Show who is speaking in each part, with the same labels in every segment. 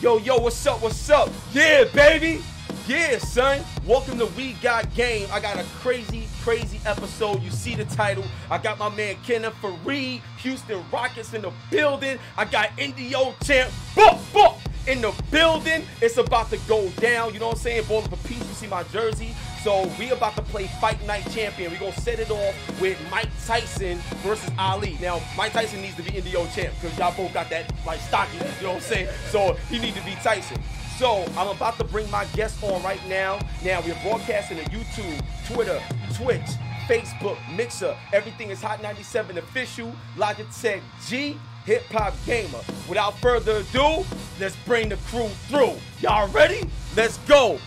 Speaker 1: Yo, yo, what's up? What's up? Yeah, baby. Yeah, son. Welcome to We Got Game. I got a crazy, crazy episode. You see the title. I got my man Kenneth Faried, Houston Rockets in the building. I got Indio Champ, book, book, in the building. It's about to go down. You know what I'm saying? Balling for peace. You see my jersey. So we about to play Fight Night Champion. we gonna set it off with Mike Tyson versus Ali. Now, Mike Tyson needs to be Indio champ because y'all both got that like stocky, you know what I'm saying? So he need to be Tyson. So I'm about to bring my guest on right now. Now we're broadcasting on YouTube, Twitter, Twitch, Facebook, Mixer. Everything is Hot 97 official. Logitech G. Hip Hop Gamer. Without further ado, let's bring the crew through. Y'all ready? Let's go.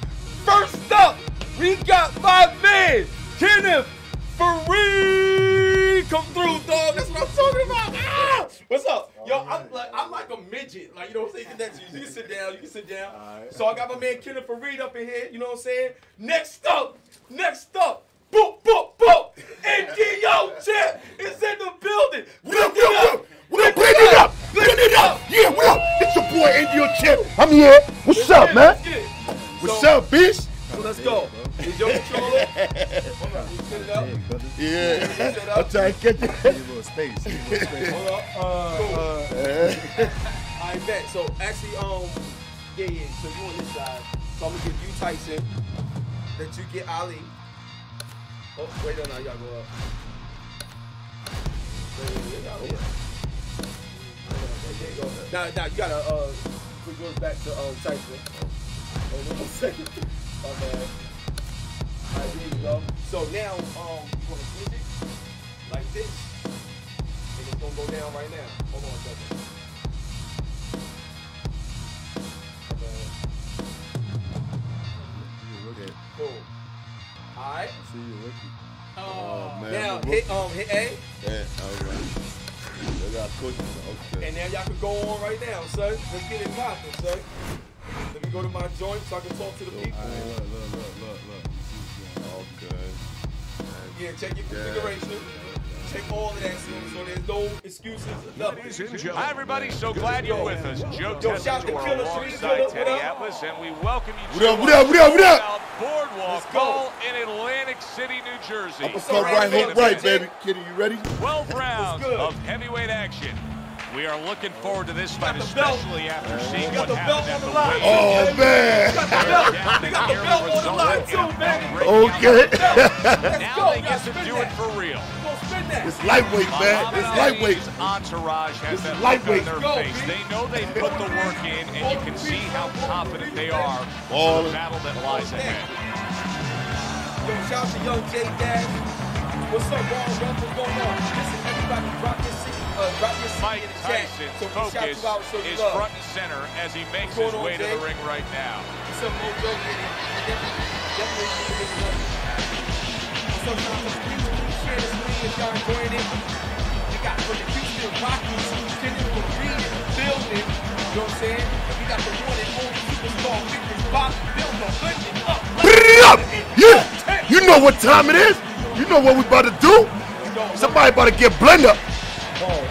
Speaker 1: First up, we got my man, Kenneth Faried. Come through, dog. That's what I'm talking about. Ah! What's up? Yo, I'm like I'm like a midget. Like, you know what I'm saying? That's you. You can sit down, you can sit down. So I got my man Kenneth Faried up in here, you know what I'm saying? Next up, next up, boop, boop, boop. NDO champ is in the building.
Speaker 2: What up, what up, what up? What up? Bring it up! Bring it up! Yeah, what up? It's your boy Indio Champ. I'm here. What's up, man?
Speaker 1: Let's get.
Speaker 2: What's
Speaker 1: So-
Speaker 2: up, bitch?
Speaker 1: So let's go. Is your controller? Hold on, you set it up.
Speaker 2: Yeah.
Speaker 1: Set it
Speaker 2: I'm
Speaker 1: up.
Speaker 2: trying to catch
Speaker 3: Need
Speaker 2: it.
Speaker 3: a little space. Need a little space.
Speaker 1: Hold up. Cool. I bet. So actually, um, yeah, yeah. So you on this side. So I'm gonna give you Tyson. That you get Ali. Oh, wait, no, no, you gotta go up. Wait, wait, wait, y'all here. There you. Now, now you gotta uh put yours back to um Tyson. Hold on one second. My bad. Alright, there you go. So now, um, you wanna switch it like this, and it's gonna go down right now. Hold on a second. My bad.
Speaker 3: You a rookie.
Speaker 1: Cool. Alright.
Speaker 3: I see you a rookie.
Speaker 2: Oh, man.
Speaker 1: Now hit um hit A,
Speaker 2: Yeah, all right. They got cookies. Okay.
Speaker 1: and now y'all can go on right now, son. Let's get it popping, son. Let me go to my joint so I can talk to the people.
Speaker 3: All right, look, look, look, look, look. You see what's going.
Speaker 2: Okay.
Speaker 1: Yeah, check your configuration. Check all of that, so, so there's no excuses. Nothing.
Speaker 4: Hi, everybody. So glad you're with us. Joe
Speaker 1: Yo, shout to
Speaker 4: Tessitore
Speaker 1: Killer Street,
Speaker 4: alongside
Speaker 1: what up,
Speaker 4: Teddy
Speaker 1: what up?
Speaker 4: Atlas, and we welcome you
Speaker 2: What
Speaker 4: to
Speaker 2: up, what up, what up, what up?
Speaker 4: Boardwalk
Speaker 1: Let's go.
Speaker 4: Ball in Atlantic City, New Jersey.
Speaker 2: Uppercut
Speaker 1: all right,
Speaker 2: right, hook
Speaker 1: man.
Speaker 2: right, baby. Kitty, you ready?
Speaker 4: 12 rounds of heavyweight action. We are looking forward to this fight,
Speaker 1: the belt.
Speaker 4: especially after seeing
Speaker 1: got
Speaker 4: what
Speaker 1: the belt
Speaker 4: happened
Speaker 1: on the
Speaker 4: at oh, the
Speaker 1: line.
Speaker 4: weigh-in.
Speaker 2: Oh, man.
Speaker 1: Got the belt. They got the belt on the line too, baby.
Speaker 2: Okay.
Speaker 1: Let's
Speaker 4: Now
Speaker 1: go.
Speaker 4: they get to do
Speaker 1: that.
Speaker 4: it for real.
Speaker 1: Go spin that.
Speaker 2: It's lightweight, man. It's lightweight.
Speaker 4: Ali's entourage has
Speaker 2: This
Speaker 4: that
Speaker 2: is
Speaker 4: look on their face. They know they put the work in, and you can see how confident they are
Speaker 2: All
Speaker 4: for the battle that lies ahead.
Speaker 1: Yo, shout out to Young J Dash. What's up, Ron? What's going on? Listen, everybody, drop your city, uh, drop your city
Speaker 4: Mike
Speaker 1: in the.
Speaker 4: Tyson's
Speaker 1: So
Speaker 4: focus
Speaker 1: you out, show you
Speaker 4: is
Speaker 1: love.
Speaker 4: front and center as he makes his
Speaker 1: going on,
Speaker 4: way to the ring right now.
Speaker 1: What's up, Mojo? Definitely, definitely need to get it done. What's up, Sean? Please share this video if y'all enjoying it. We got from the Houston Rockies, Kenneth Faried in the building. You know what I'm saying? We got the one and only superstar, Victor Bob, build the up.
Speaker 2: Put it up. Yeah. You know what time it is. You know what we about to do. Somebody about to get blended.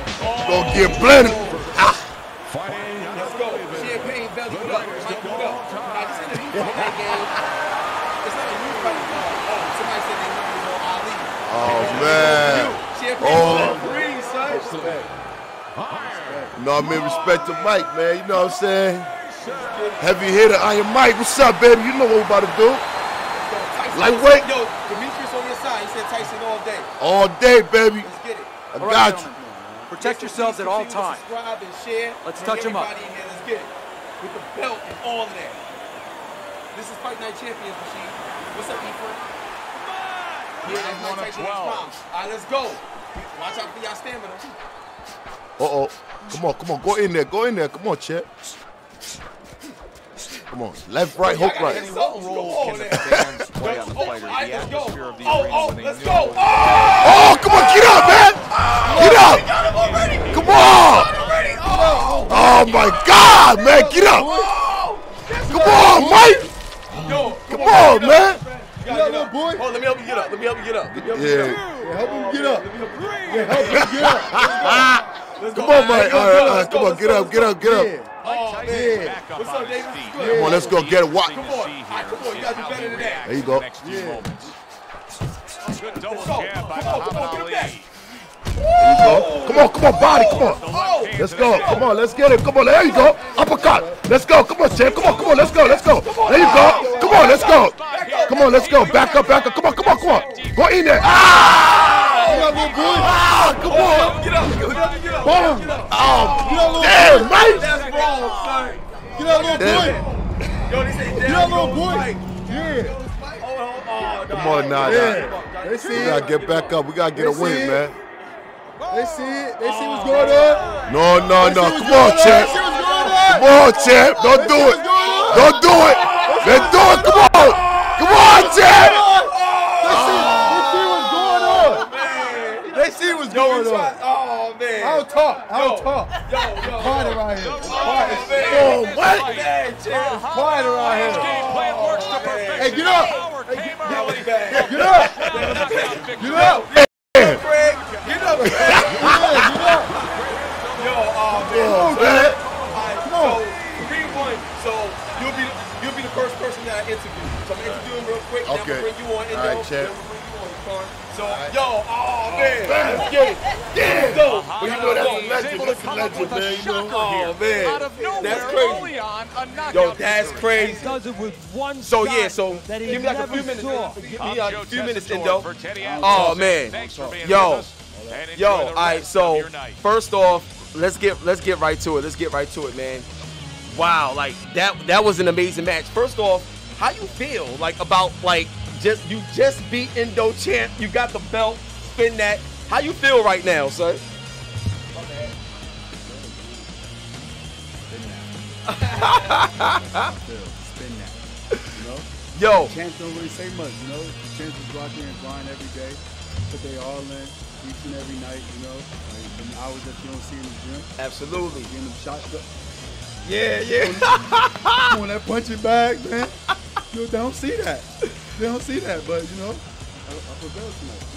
Speaker 2: Gonna get blended. Ah.
Speaker 1: Let's go. Champagne belly, up? What up? Now, this ain't a new game. It's not a new fight. Oh, somebody said they know you know Ali.
Speaker 2: Oh man.
Speaker 1: Champagne
Speaker 2: Oh.
Speaker 1: son.
Speaker 2: No, I mean respect to Mike, man. You know what I'm saying? Heavy hitter, Iron Mike. What's up, baby? You know what we about to do. Lightweight.
Speaker 1: Yo, Demetrius on your side. He said Tyson all day.
Speaker 2: All day, baby.
Speaker 1: Let's get it.
Speaker 2: I got you.
Speaker 5: Protect yourselves at all times.
Speaker 1: Subscribe and share.
Speaker 5: Let's
Speaker 1: And
Speaker 5: them up.
Speaker 1: everybody in there, Let's get it. With the belt and all of that. This is Fight Night Champions machine. What's up, Ephraim? Yeah, that's
Speaker 4: Round one
Speaker 1: Mike
Speaker 4: of
Speaker 1: Tyson
Speaker 4: 12.
Speaker 1: All right, let's go. Watch out for y'all stamina.
Speaker 2: Uh oh. Come on, come on. Go in there. Go in there. Come on, Chet. Come on. Left, right, hook, right.
Speaker 1: get something. Come on, there.
Speaker 6: fans play on the
Speaker 1: Oh,
Speaker 6: fighter, the atmosphere of the
Speaker 1: Oh,
Speaker 6: arena
Speaker 1: oh,
Speaker 6: when they
Speaker 1: let's go. Oh,
Speaker 2: Oh, come on. Get up, man. Get up.
Speaker 1: got him already.
Speaker 2: Come on.
Speaker 1: Oh,
Speaker 2: my God, man. Get up. Come on, Mike. Come on, man.
Speaker 1: Get up, boy. Oh, let me help you get up. Let me help you get up. Let me help you get up.
Speaker 2: Yeah.
Speaker 3: Help him get up.
Speaker 1: Let me help you get up.
Speaker 3: Yeah, help him get up.
Speaker 2: Come on, Mike.
Speaker 1: Let's go,
Speaker 2: All right, all
Speaker 1: let's
Speaker 2: right,
Speaker 1: go,
Speaker 2: come on, get up, get up, get up.
Speaker 1: Oh,
Speaker 4: Mike
Speaker 1: man.
Speaker 4: Tyson back up
Speaker 1: What's up, David?
Speaker 4: feet.
Speaker 1: Come
Speaker 2: Come on, let's go get it. What?
Speaker 1: Come on. All right, come on. You gotta do better than that.
Speaker 2: There you go.
Speaker 3: Yeah.
Speaker 4: Good double jab by
Speaker 1: Come on, come on,
Speaker 4: Muhammad
Speaker 1: get
Speaker 4: Ali.
Speaker 2: Come on, come on, body, come on.
Speaker 1: Oh,
Speaker 2: Let's go. Come on, let's get it. Come on, there you go. Uppercut. Let's go. Come on, champ. Come on, come on, let's go, let's go. There you go. Come on, let's go. Come on, let's go. Back up, back up. Come on, come on, come on. Go in there. Ah! Ah, come on.
Speaker 1: Get up, get up, get up.
Speaker 2: Boom.
Speaker 1: Get.
Speaker 2: Oh, damn, Mike.
Speaker 1: That's wrong, son.
Speaker 3: Get out, little boy.
Speaker 1: Yo, they say
Speaker 3: Get
Speaker 1: down
Speaker 3: out, little boy. Yeah.
Speaker 1: No.
Speaker 2: Come on now,
Speaker 3: Yeah.
Speaker 2: now.
Speaker 3: They see
Speaker 2: We gotta get back up. We gotta get a win, man.
Speaker 3: They see it. They see what's going oh, on.
Speaker 2: No, no,
Speaker 3: They
Speaker 2: no. Come on, champ.
Speaker 3: They see what's going on.
Speaker 2: Come on, champ. Don't do it. Don't do it. Let's do it. Come on. Come on, champ.
Speaker 3: They see, they see what's going on. They see what's
Speaker 1: oh, Yo,
Speaker 3: going
Speaker 1: try.
Speaker 3: on.
Speaker 1: Oh, man.
Speaker 3: I don't talk. I don't
Speaker 1: Yo.
Speaker 3: talk.
Speaker 1: Yo, yo.
Speaker 3: Quiet around here. Quiet.
Speaker 1: Oh.
Speaker 2: Oh, what?
Speaker 1: Man, champ.
Speaker 3: Quiet around here.
Speaker 4: game plan works to
Speaker 1: Oh,
Speaker 4: perfection.
Speaker 3: Hey, get up.
Speaker 4: Power came
Speaker 1: That
Speaker 4: early.
Speaker 1: was bad.
Speaker 3: Get up. Get up.
Speaker 1: Craig, get up,
Speaker 3: get up.
Speaker 1: Yo, man. So three one. So you'll be you'll be the first person that I interview. So I'm gonna interview him real quick. Then I'm gonna bring you on. And
Speaker 2: All right,
Speaker 1: then gonna bring you on. So yo, oh man, let's get it.
Speaker 2: Damn.
Speaker 1: Go.
Speaker 2: Well, you know, that's a legend. That's a
Speaker 4: come
Speaker 2: legend,
Speaker 4: with a
Speaker 2: man. You know.
Speaker 1: Oh man.
Speaker 4: Out of nowhere,
Speaker 1: that's crazy.
Speaker 4: early on, a knockout
Speaker 1: Yo, that's
Speaker 4: victory.
Speaker 1: crazy.
Speaker 6: does it with one
Speaker 1: So yeah, so give me like a few minutes. Give me like a few minutes,
Speaker 4: Tessitore
Speaker 1: Indo.
Speaker 4: for Teddy Atlas.
Speaker 1: Oh man,
Speaker 4: Thanks for being
Speaker 1: yo,
Speaker 4: with us, and enjoy
Speaker 1: yo. All right, so first off, let's get let's get right to it. Let's get right to it, man. Wow, like that that was an amazing match. First off, how you feel like about like just you just beat Indo champ, you got the belt, spin that. How you feel right now, son?
Speaker 3: Still, spin that. You know?
Speaker 1: Yo,
Speaker 3: Champs don't really say much, you know? Go out there and grind every day, put they all in, each and every night, you know? Like them hours that you don't see in the gym,
Speaker 1: absolutely.
Speaker 3: getting them shots up.
Speaker 1: Yeah, yeah.
Speaker 3: on that punching bag, man. You know, they don't see that. They don't see that, but you know,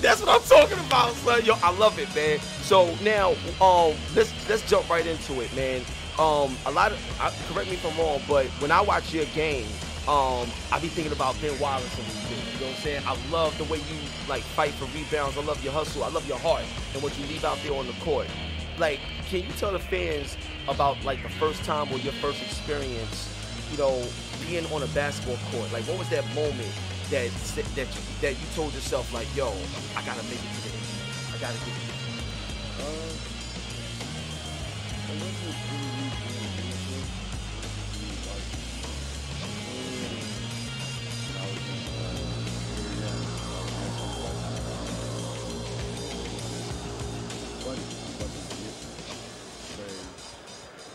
Speaker 1: That's what I'm talking about, son. Yo, I love it, man. So now, um, let's let's jump right into it, man. Um, a lot of I, correct me if I'm wrong, but when I watch your game, um, I be thinking about Ben Wallace and these dudes. You know what I'm saying? I love the way you like fight for rebounds. I love your hustle. I love your heart and what you leave out there on the court. Like, can you tell the fans about like the first time or your first experience? You know, being on a basketball court. Like, what was that moment that that you, that you told yourself like, yo, I gotta make it to the end. I gotta get it.
Speaker 3: Uh, I wasn't really really doing it, you know, it was really like, um, I was in, uh, very young, I was in high school, like, but, but the gift, very,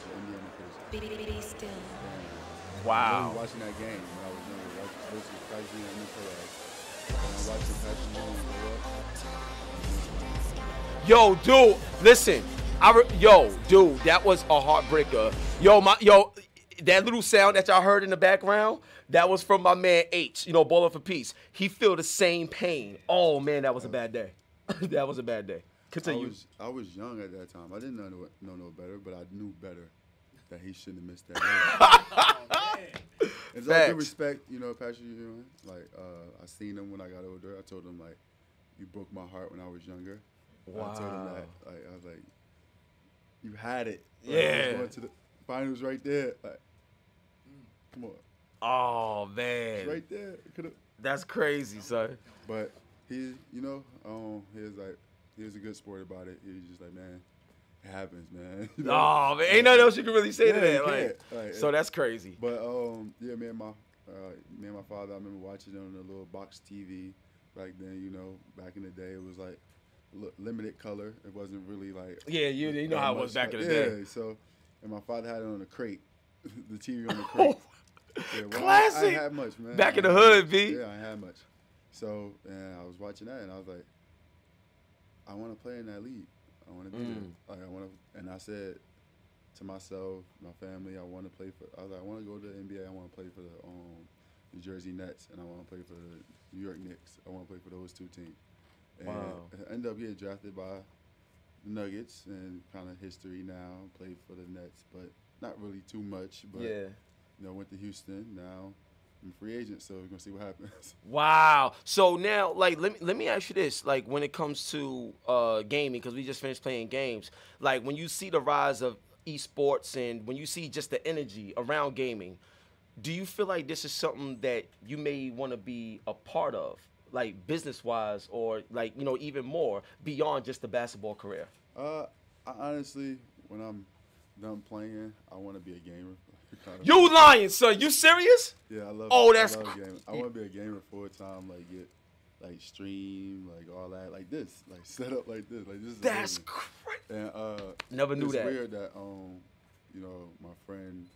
Speaker 3: the Indiana Pacers.
Speaker 7: Be, be still.
Speaker 3: And
Speaker 1: Wow.
Speaker 3: really watching that game when I was younger, watching versus Kaiji and
Speaker 1: Yo, dude, listen. I re- yo, dude, that was a heartbreaker. Yo, my yo, that little sound that y'all heard in the background, that was from my man H. You know, Baller for Peace. He feel the same pain. Oh man, that was a bad day. that was a bad day.
Speaker 3: I
Speaker 1: Continue.
Speaker 3: was I was young at that time. I didn't know know no better, but I knew better that he shouldn't have missed that. game. It's all due respect, you know, Patrick Ewing. Like uh, I seen him when I got older. I told him like, you broke my heart when I was younger. I told him that. Like I was like, you had it. Like,
Speaker 1: Yeah.
Speaker 3: Going to the finals right there. Like, come on,
Speaker 1: oh man,
Speaker 3: right there. Could have.
Speaker 1: that's crazy, son.
Speaker 3: But he, you know, um, he was like, he was a good sport about it. He was just like, man, it happens, man. You know?
Speaker 1: Oh man, ain't nothing else you can really say to that. Like.
Speaker 3: Like,
Speaker 1: so that's crazy.
Speaker 3: But um, yeah, me and my uh, me and my father, I remember watching it on the little box TV back then. You know, back in the day, it was like li- limited color. It wasn't really like
Speaker 1: Yeah, you you know how it was back in the
Speaker 3: yeah,
Speaker 1: day.
Speaker 3: So, and my father had it on a crate, the TV on the crate. Yeah, well, I- I,
Speaker 1: Classic.
Speaker 3: had much, man.
Speaker 1: Back in the hood. B.
Speaker 3: Yeah, I had much. So, and I was watching that, and I was like, I want to play in that league. I want to be
Speaker 1: Mm.
Speaker 3: Like I want to, and I said to myself, my family, I want to play for. I was like, I want to go to the NBA. I want to play for the um, New Jersey Nets, and I want to play for the New York Knicks. I want to play for those two teams. And
Speaker 1: Wow.
Speaker 3: I ended up getting drafted by the Nuggets and kind of history now. Played for the Nets, but not really too much. But
Speaker 1: Yeah.
Speaker 3: you know, went to Houston. Now I'm free agent, so we're gonna see what happens.
Speaker 1: Wow. So now, like, let me let me ask you this: like, when it comes to uh, gaming, because we just finished playing games. Like, when you see the rise of esports and when you see just the energy around gaming, do you feel like this is something that you may want to be a part of, like business wise, or like you know even more beyond just the basketball career?
Speaker 3: uh, I honestly, when I'm done playing, I want to be a gamer. Kinda-
Speaker 1: You lying, son? You serious?
Speaker 3: Yeah, I love.
Speaker 1: Oh, that's
Speaker 3: I love
Speaker 1: cr-
Speaker 3: I want to be a gamer full time, like get, like stream, like all that, like this, like set up like this, like this. Is
Speaker 1: That's crazy.
Speaker 3: And uh,
Speaker 1: Never knew
Speaker 3: it's
Speaker 1: that.
Speaker 3: weird that um, you know, my friend,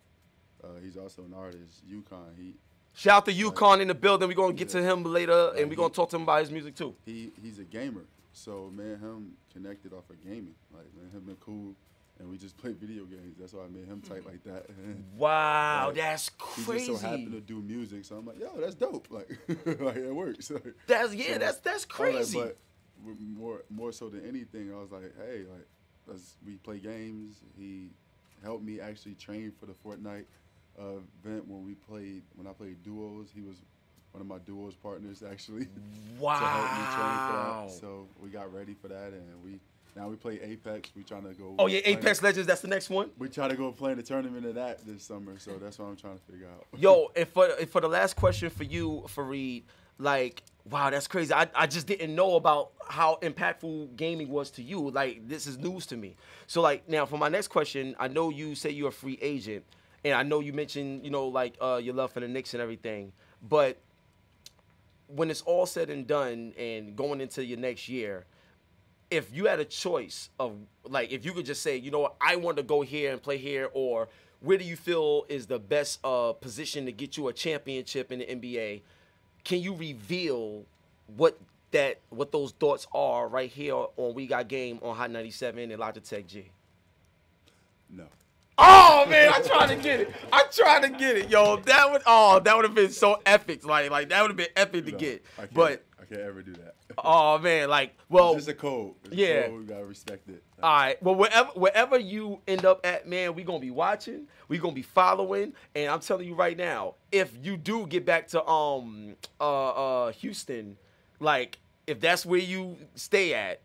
Speaker 3: uh, he's also an artist, Yukon. He
Speaker 1: Shout out to Yukon in the building. We're gonna get to him later, and we're gonna talk to him about his music too.
Speaker 3: he he's a gamer. So me and him connected off of gaming. Like man, and him been cool, and we just play video games. That's why I made him tight like that.
Speaker 1: Wow,
Speaker 3: Like,
Speaker 1: that's
Speaker 3: he just so happened to do music, so I'm like, yo, that's dope. Like, like it works. Like,
Speaker 1: That's yeah,
Speaker 3: so
Speaker 1: that's that's
Speaker 3: I was like,
Speaker 1: crazy.
Speaker 3: but more more so than anything, I was like, hey, like, let's we play games. He helped me actually train for the Fortnite uh, event when we played when I played duos. He was one of my duos partners actually.
Speaker 1: wow.
Speaker 3: to help me train for that. So we got ready for that, and we now we play Apex. We trying to go.
Speaker 1: oh yeah, Apex Legends. That's the next one.
Speaker 3: We try to go play in the tournament of that this summer, so that's what I'm trying to figure out.
Speaker 1: Yo, and for and for the last question for you, Faried, like, wow, that's crazy. I, I just didn't know about how impactful gaming was to you. Like, this is news to me. So, like, now for my next question, I know you say you're a free agent, and I know you mentioned, you know, like uh, your love for the Knicks and everything, but when it's all said and done and going into your next year, if you had a choice of like if you could just say, you know what, I want to go here and play here, or where do you feel is the best uh, position to get you a championship in the NBA? Can you reveal what that what those thoughts are right here on We Got Game on Hot 97 and Logitech G?
Speaker 3: No.
Speaker 1: Oh man, I tried to get it. I tried to get it, yo. That would oh that would have been so epic. Like like that would have been epic to
Speaker 3: no,
Speaker 1: get. But
Speaker 3: I can't ever do that.
Speaker 1: oh man, like well
Speaker 3: it's just a code. It's a
Speaker 1: yeah.
Speaker 3: code, we gotta respect it.
Speaker 1: All right. Well, wherever wherever you end up at, man, we gonna be watching. We gonna be following, and I'm telling you right now, if you do get back to um uh uh Houston, like if that's where you stay at,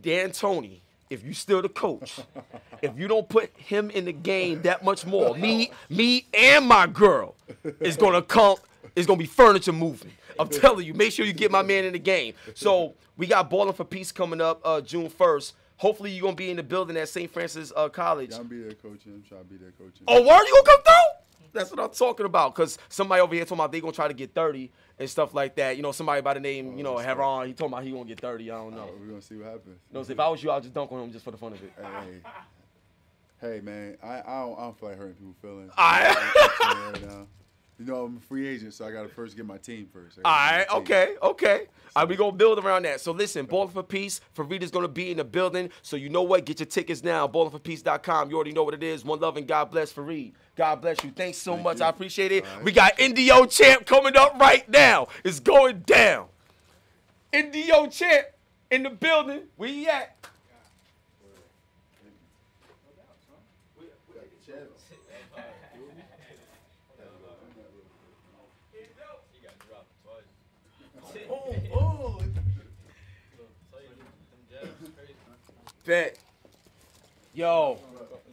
Speaker 1: D'Antoni, if you still the coach, if you don't put him in the game that much more, me me and my girl is gonna come. It's gonna be furniture moving. I'm telling you, make sure you get my man in the game. So we got Balling for Peace coming up uh, June 1st. Hopefully you're gonna be in the building at St. Francis uh, College.
Speaker 3: I'm be there coaching. I'm trying to be there coaching.
Speaker 1: Oh, where are you gonna come through? That's what I'm talking about. Cause somebody over here told me they gonna try to get 30 and stuff like that. You know, somebody by the name, you know, Heron, he told me he gonna get 30. I don't know.
Speaker 3: Oh, we're gonna see what happens.
Speaker 1: You know, so if I was you, I'd just dunk on him just for the fun of it.
Speaker 3: Hey, hey, man, I I don't, I don't feel like hurting people's feelings. I'm right. You know, I'm a free agent, so I gotta first get my team first. All right,
Speaker 1: All
Speaker 3: gotta
Speaker 1: right,
Speaker 3: get my team.
Speaker 1: okay, okay. Right, we gonna build around that. So listen, Ballin' for Peace, Farida's gonna be in the building. So you know what? Get your tickets now. BallinForPeace.com. You already know what it is. One love and God bless Faried. God bless you. Thanks so much.
Speaker 3: you.
Speaker 1: I appreciate it.
Speaker 3: Right.
Speaker 1: We got Indio Champ coming up right now. It's going down. Indio Champ in the building. Where you at? Bet. Yo.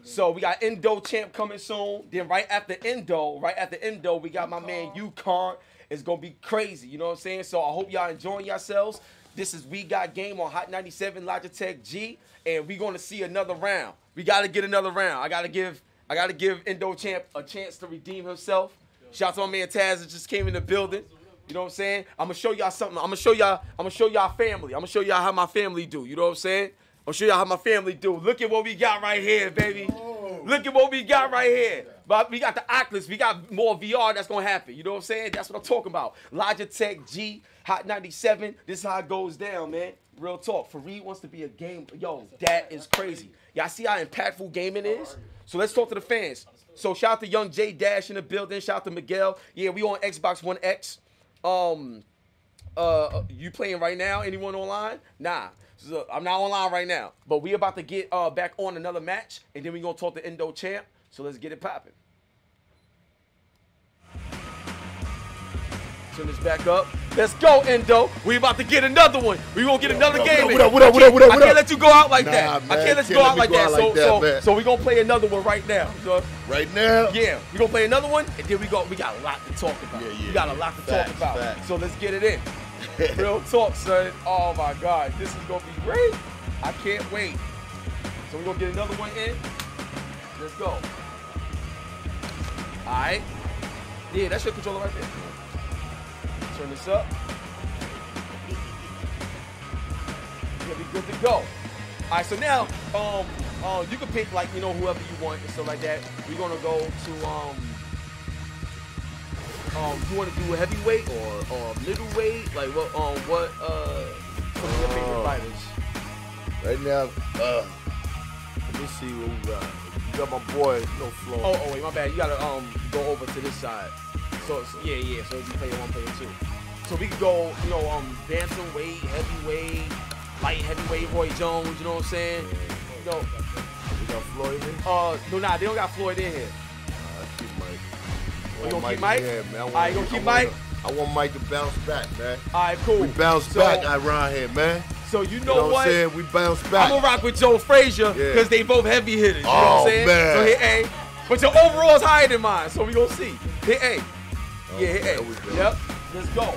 Speaker 1: So we got Indo Champ coming soon. Then right after Indo, right after Indo, we got my man UConn. It's gonna be crazy. You know what I'm saying? So I hope y'all enjoying yourselves. This is We Got Game on Hot 97 Logitech G, and we gonna see another round. We gotta get another round. I gotta give I gotta give Indo Champ a chance to redeem himself. Shout out to my man Taz that just came in the building. You know what I'm saying? I'm gonna show y'all something. I'm gonna show y'all. I'm gonna show y'all family. I'm gonna show y'all how my family do. You know what I'm saying? I'm gonna show y'all how my family do. Look at what we got right here, baby. Look at what we got right here. But we got the Oculus. We got more VR that's gonna happen. You know what I'm saying? That's what I'm talking about. Logitech G Hot 97. This is how it goes down, man. Real talk. Faried wants to be a game. Yo, that is crazy. Y'all see how impactful gaming is? So let's talk to the fans. So shout out to Young J Dash in the building. Shout out to Miguel. Yeah, we on Xbox One X. Um, uh, you playing right now? Anyone online? Nah. So I'm not online right now, but we about to get uh, back on another match, and then we gonna talk to Indo champ. So let's get it popping. Turn this back up. Let's go, Endo. We about to get another one. We gonna get another
Speaker 2: what
Speaker 1: game.
Speaker 2: up, what up, what up, what up, what up,
Speaker 1: I can't let you go out like
Speaker 2: Nah,
Speaker 1: that. I can't let you go out like
Speaker 2: go
Speaker 1: that.
Speaker 2: out
Speaker 1: so,
Speaker 2: like that,
Speaker 1: so,
Speaker 2: man.
Speaker 1: so we gonna play another one right now. So,
Speaker 2: Right now.
Speaker 1: yeah, we gonna play another one, and then we go. We got a lot to talk about.
Speaker 2: Yeah, yeah,
Speaker 1: we got a lot to
Speaker 2: Facts,
Speaker 1: talk about.
Speaker 2: facts.
Speaker 1: So let's get it in. Real talk, son. Oh my God, this is gonna be great. I can't wait. So we're gonna get another one in. Let's go. All right. Yeah, that's your controller right there. Turn this up. You'll be good to go. All right, so now, um, uh, you can pick like you know whoever you want and stuff like that. We're gonna go to um, um, you want to do a heavyweight or or middleweight? Like what? Um, what? Uh, some of your favorite
Speaker 2: Oh.
Speaker 1: fighters?
Speaker 2: Right now, uh, let me see what we got. You got my boy, no flow.
Speaker 1: Oh, oh wait, my bad. You gotta um go over to this side. So it's- yeah, yeah. So you play one, player two. So we could go, you know, um, bantamweight, heavyweight, light heavyweight, Roy Jones. You know what I'm saying? You know,
Speaker 2: We got Floyd in.
Speaker 1: uh, no, nah, they don't got Floyd in here. You gonna keep Mike?
Speaker 2: here, man. I
Speaker 1: you gonna
Speaker 2: I
Speaker 1: keep
Speaker 2: wanna-
Speaker 1: Mike?
Speaker 2: I want Mike to bounce back, man.
Speaker 1: All right, cool.
Speaker 2: We bounce
Speaker 1: So-
Speaker 2: back around here, man.
Speaker 1: So you
Speaker 2: You
Speaker 1: know,
Speaker 2: know what? I'm saying? We bounce back.
Speaker 1: I'm gonna rock with Joe Frazier
Speaker 2: Yeah.
Speaker 1: because they both heavy hitters. You know what
Speaker 2: Oh,
Speaker 1: I'm saying?
Speaker 2: man.
Speaker 1: So hit A. But your overall is higher than mine, so we gonna see. Hit A. Oh, yeah, hit A. Yep. Let's go.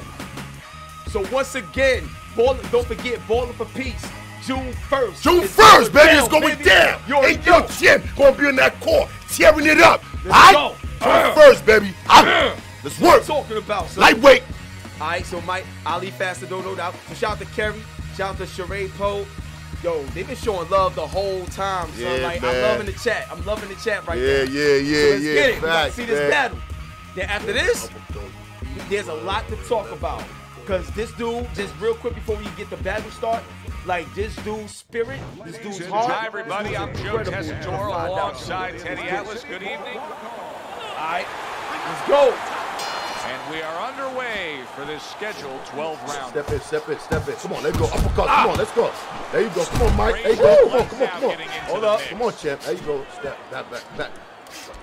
Speaker 1: So once again, ball, don't forget, balling for peace. June 1st.
Speaker 2: June first,
Speaker 1: going
Speaker 2: baby,
Speaker 1: down,
Speaker 2: it's going
Speaker 1: baby.
Speaker 2: down.
Speaker 1: Already
Speaker 2: Ain't your
Speaker 1: know.
Speaker 2: chin gonna be in that court, tearing it up.
Speaker 1: Let's go.
Speaker 2: June
Speaker 1: Uh.
Speaker 2: first, baby. Ah, Let's
Speaker 1: What
Speaker 2: work.
Speaker 1: you talking about, son?
Speaker 2: Lightweight.
Speaker 1: All right, so Mike, Ali Faster, don't no doubt. So shout out to Kerry, shout out to Sheree Poe. Yo, they've been showing love the whole time, son.
Speaker 2: Yeah,
Speaker 1: like, I'm loving the chat. I'm loving the chat right there.
Speaker 2: Yeah,
Speaker 1: now.
Speaker 2: yeah,
Speaker 1: So
Speaker 2: yeah,
Speaker 1: let's
Speaker 2: yeah.
Speaker 1: get it. We gotta
Speaker 2: Facts,
Speaker 1: see this
Speaker 2: man.
Speaker 1: battle. Then after this, there's a lot to talk about. Cause this dude, just real quick before we get the battle start, like this dude's spirit, this dude's heart.
Speaker 4: Hi, everybody. I'm
Speaker 1: dude's
Speaker 4: Joe
Speaker 1: incredible.
Speaker 4: Tessitore
Speaker 1: Find out.
Speaker 4: alongside Teddy Atlas. Good evening.
Speaker 1: All right, let's go.
Speaker 4: And we are underway for this scheduled 12 round.
Speaker 2: Step in, step in, step in. Come on, let's go. Uppercut. Come on, let's go. There you go. Come on, Mike. There you go. Come on, come on, come on.
Speaker 1: Hold up.
Speaker 2: Come on, champ. There you go. Step back, back, back.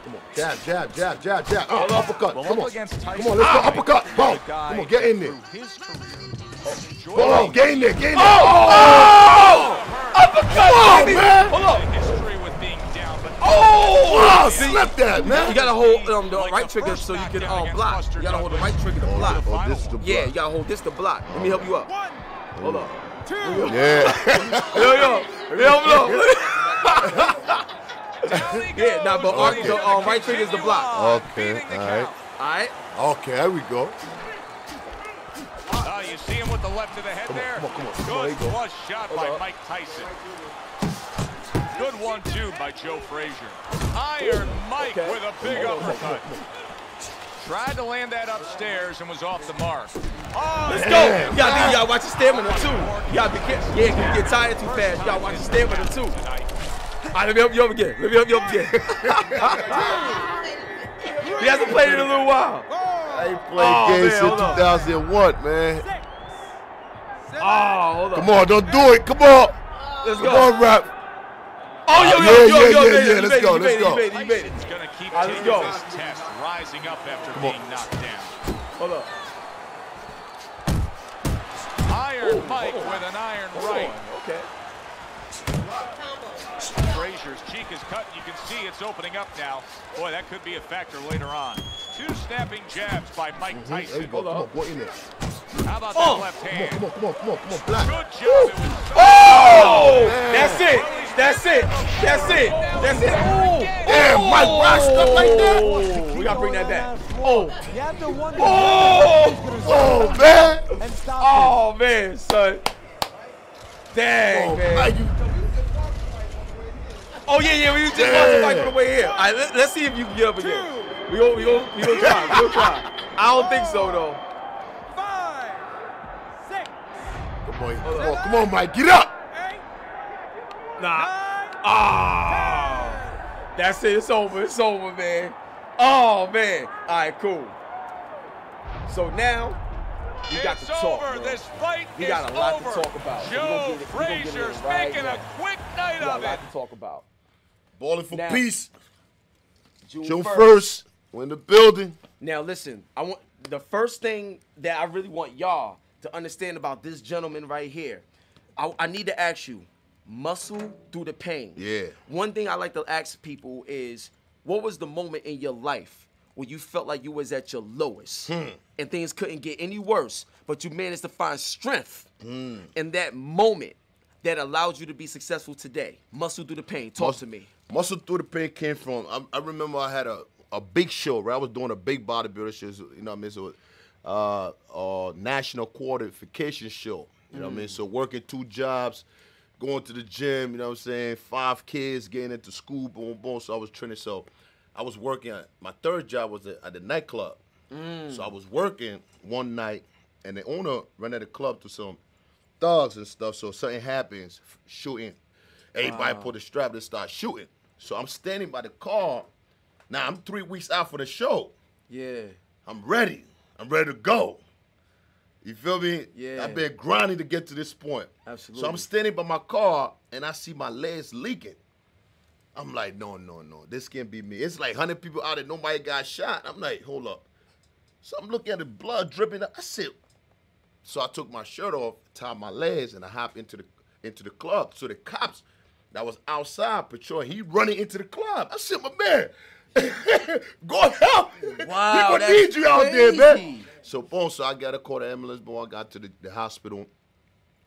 Speaker 2: Come on. Jab, jab, jab, jab, jab. Uh, uppercut.
Speaker 4: Well,
Speaker 2: Come on. Come on, let's go. Uppercut. Boom. Come on, get in there. Hold on, get in there, get in there.
Speaker 1: Oh! Uppercut,
Speaker 2: Come on,
Speaker 1: baby.
Speaker 2: man.
Speaker 1: Hold up.
Speaker 4: History with being
Speaker 2: Oh, slip that, man.
Speaker 1: You gotta hold um, the right trigger so you can um, block. You gotta hold the right trigger to block.
Speaker 2: Oh, this is the
Speaker 1: Yeah, you gotta hold this to block. Let me help you up. Hold up.
Speaker 2: Yeah.
Speaker 1: Yo, yo, yo, yo. yeah, nah, but uh, the um, right trigger is the block.
Speaker 2: Okay,
Speaker 4: Beating the
Speaker 2: all right.
Speaker 4: count.
Speaker 1: All right.
Speaker 2: Okay, there we go.
Speaker 4: Oh, you see him with the left of the head
Speaker 2: Come on,
Speaker 4: there.
Speaker 2: come on, come on, come on, there
Speaker 4: Good
Speaker 2: you go.
Speaker 4: flush shot by Mike Tyson. Good one, too, by Joe Frazier. Iron Mike
Speaker 1: Okay.
Speaker 4: with a big
Speaker 1: Come on,
Speaker 4: uppercut. Tried to land that upstairs and was off the mark. Oh,
Speaker 1: Let's go. You gotta, you gotta watch your stamina too. You gotta be careful. Yeah, 'cause you get tired too fast. You gotta watch your stamina too. All right, let me help you up again. Let me help you up again. he hasn't played in a little while.
Speaker 2: I ain't
Speaker 1: Oh,
Speaker 2: played games
Speaker 1: man,
Speaker 2: since
Speaker 1: hold on.
Speaker 2: 2001, man.
Speaker 1: Oh, hold on.
Speaker 2: Come on, don't do it. Come on.
Speaker 1: Let's
Speaker 2: Come
Speaker 1: go.
Speaker 2: on, rap.
Speaker 1: Oh, yo, yo,
Speaker 2: Yeah,
Speaker 1: yo,
Speaker 2: yeah,
Speaker 1: yo,
Speaker 2: yeah,
Speaker 1: yo,
Speaker 2: yeah, let's go, let's go.
Speaker 1: you made it, you made it.
Speaker 4: Tyson's going to keep
Speaker 1: All right, let's
Speaker 4: taking this test, rising up after being knocked down.
Speaker 1: Hold up.
Speaker 4: Iron Mike
Speaker 1: oh, oh.
Speaker 4: with an iron right.
Speaker 1: Okay.
Speaker 4: Frazier's cheek is cut. You can see it's opening up now. Boy, that could be a factor later on. Two snapping jabs by Mike
Speaker 2: mm-hmm.
Speaker 4: Tyson.
Speaker 2: go. Come on, go in there.
Speaker 4: How about
Speaker 1: Oh.
Speaker 4: that left
Speaker 2: Come on,
Speaker 4: hand?
Speaker 2: come on, come on, come on, come on, black.
Speaker 4: Good job. It was
Speaker 1: Oh!
Speaker 2: man.
Speaker 1: That's it. That's it. That's it. That's it. Oh!
Speaker 2: Damn, Mike Rock stuff like that.
Speaker 1: Oh, we gotta bring that back. Oh!
Speaker 6: You have to wonder
Speaker 1: Oh!
Speaker 2: Oh, man.
Speaker 1: Oh man, son. Dang,
Speaker 2: Oh,
Speaker 1: man. Oh yeah, yeah. We was just watching
Speaker 2: Damn.
Speaker 1: Mike on the way here. All right, let, let's see if you can get up again. We gonna, we gonna, we gonna try. We gonna try. I don't think so though.
Speaker 2: Come on, come on, come on, Mike. Get up.
Speaker 1: Nah. Ah. That's it. It's over. It's over, man. Oh man. All right, cool. So now We got
Speaker 4: it's
Speaker 1: to talk,
Speaker 4: over.
Speaker 1: man.
Speaker 4: This fight
Speaker 1: We got a lot to talk about. So
Speaker 4: Joe
Speaker 1: gonna get it- we gonna get it
Speaker 4: Frazier's
Speaker 1: right
Speaker 4: making
Speaker 1: now.
Speaker 4: a quick night
Speaker 1: We got a lot to talk about.
Speaker 2: Balling for
Speaker 1: Now-
Speaker 2: peace.
Speaker 1: June,
Speaker 2: June
Speaker 1: 1st.
Speaker 2: 1st. We're in the building.
Speaker 1: Now listen, I want the first thing that I really want y'all to understand about this gentleman right here. I, I need to ask you, muscle through the pain.
Speaker 2: Yeah.
Speaker 1: One thing I like to ask people is, what was the moment in your life when you felt like you was at your lowest
Speaker 2: Hmm.
Speaker 1: and things couldn't get any worse, but you managed to find strength
Speaker 2: Hmm.
Speaker 1: in that moment that allowed you to be successful today? Muscle through the pain. Talk to me.
Speaker 2: Muscle through the pain came from. I, I remember I had a, a big show. Right, I was doing a big bodybuilder show. You know what I mean? So, uh, uh, national qualification show. You know what I mean? So working two jobs, going to the gym. You know what I'm saying? Five kids getting into school. Boom, boom. So I was training. So I was working. At, my third job was at, at the nightclub. So I was working one night, and the owner rented the club to some thugs and stuff. So something happens, shooting. Everybody put a strap and start shooting. So I'm standing by the car. Now I'm three weeks out for the show.
Speaker 1: Yeah.
Speaker 2: I'm ready. I'm ready to go. You feel me?
Speaker 1: Yeah.
Speaker 2: I've been grinding to get to this point.
Speaker 1: Absolutely.
Speaker 2: So I'm standing by my car and I see my legs leaking. I'm like, no, no, no. This can't be me. It's like 100 people out there. Nobody got shot. I'm like, hold up. So I'm looking at the blood dripping. I said, so I took my shirt off, tied my legs, and I hopped into the into the club. So the cops that was outside patrolling, he running into the club. I said, my man, go help.
Speaker 1: Wow,
Speaker 2: People
Speaker 1: that's
Speaker 2: need you out there, man. So boom, so I got to call the ambulance. Boom, I got to the, the hospital.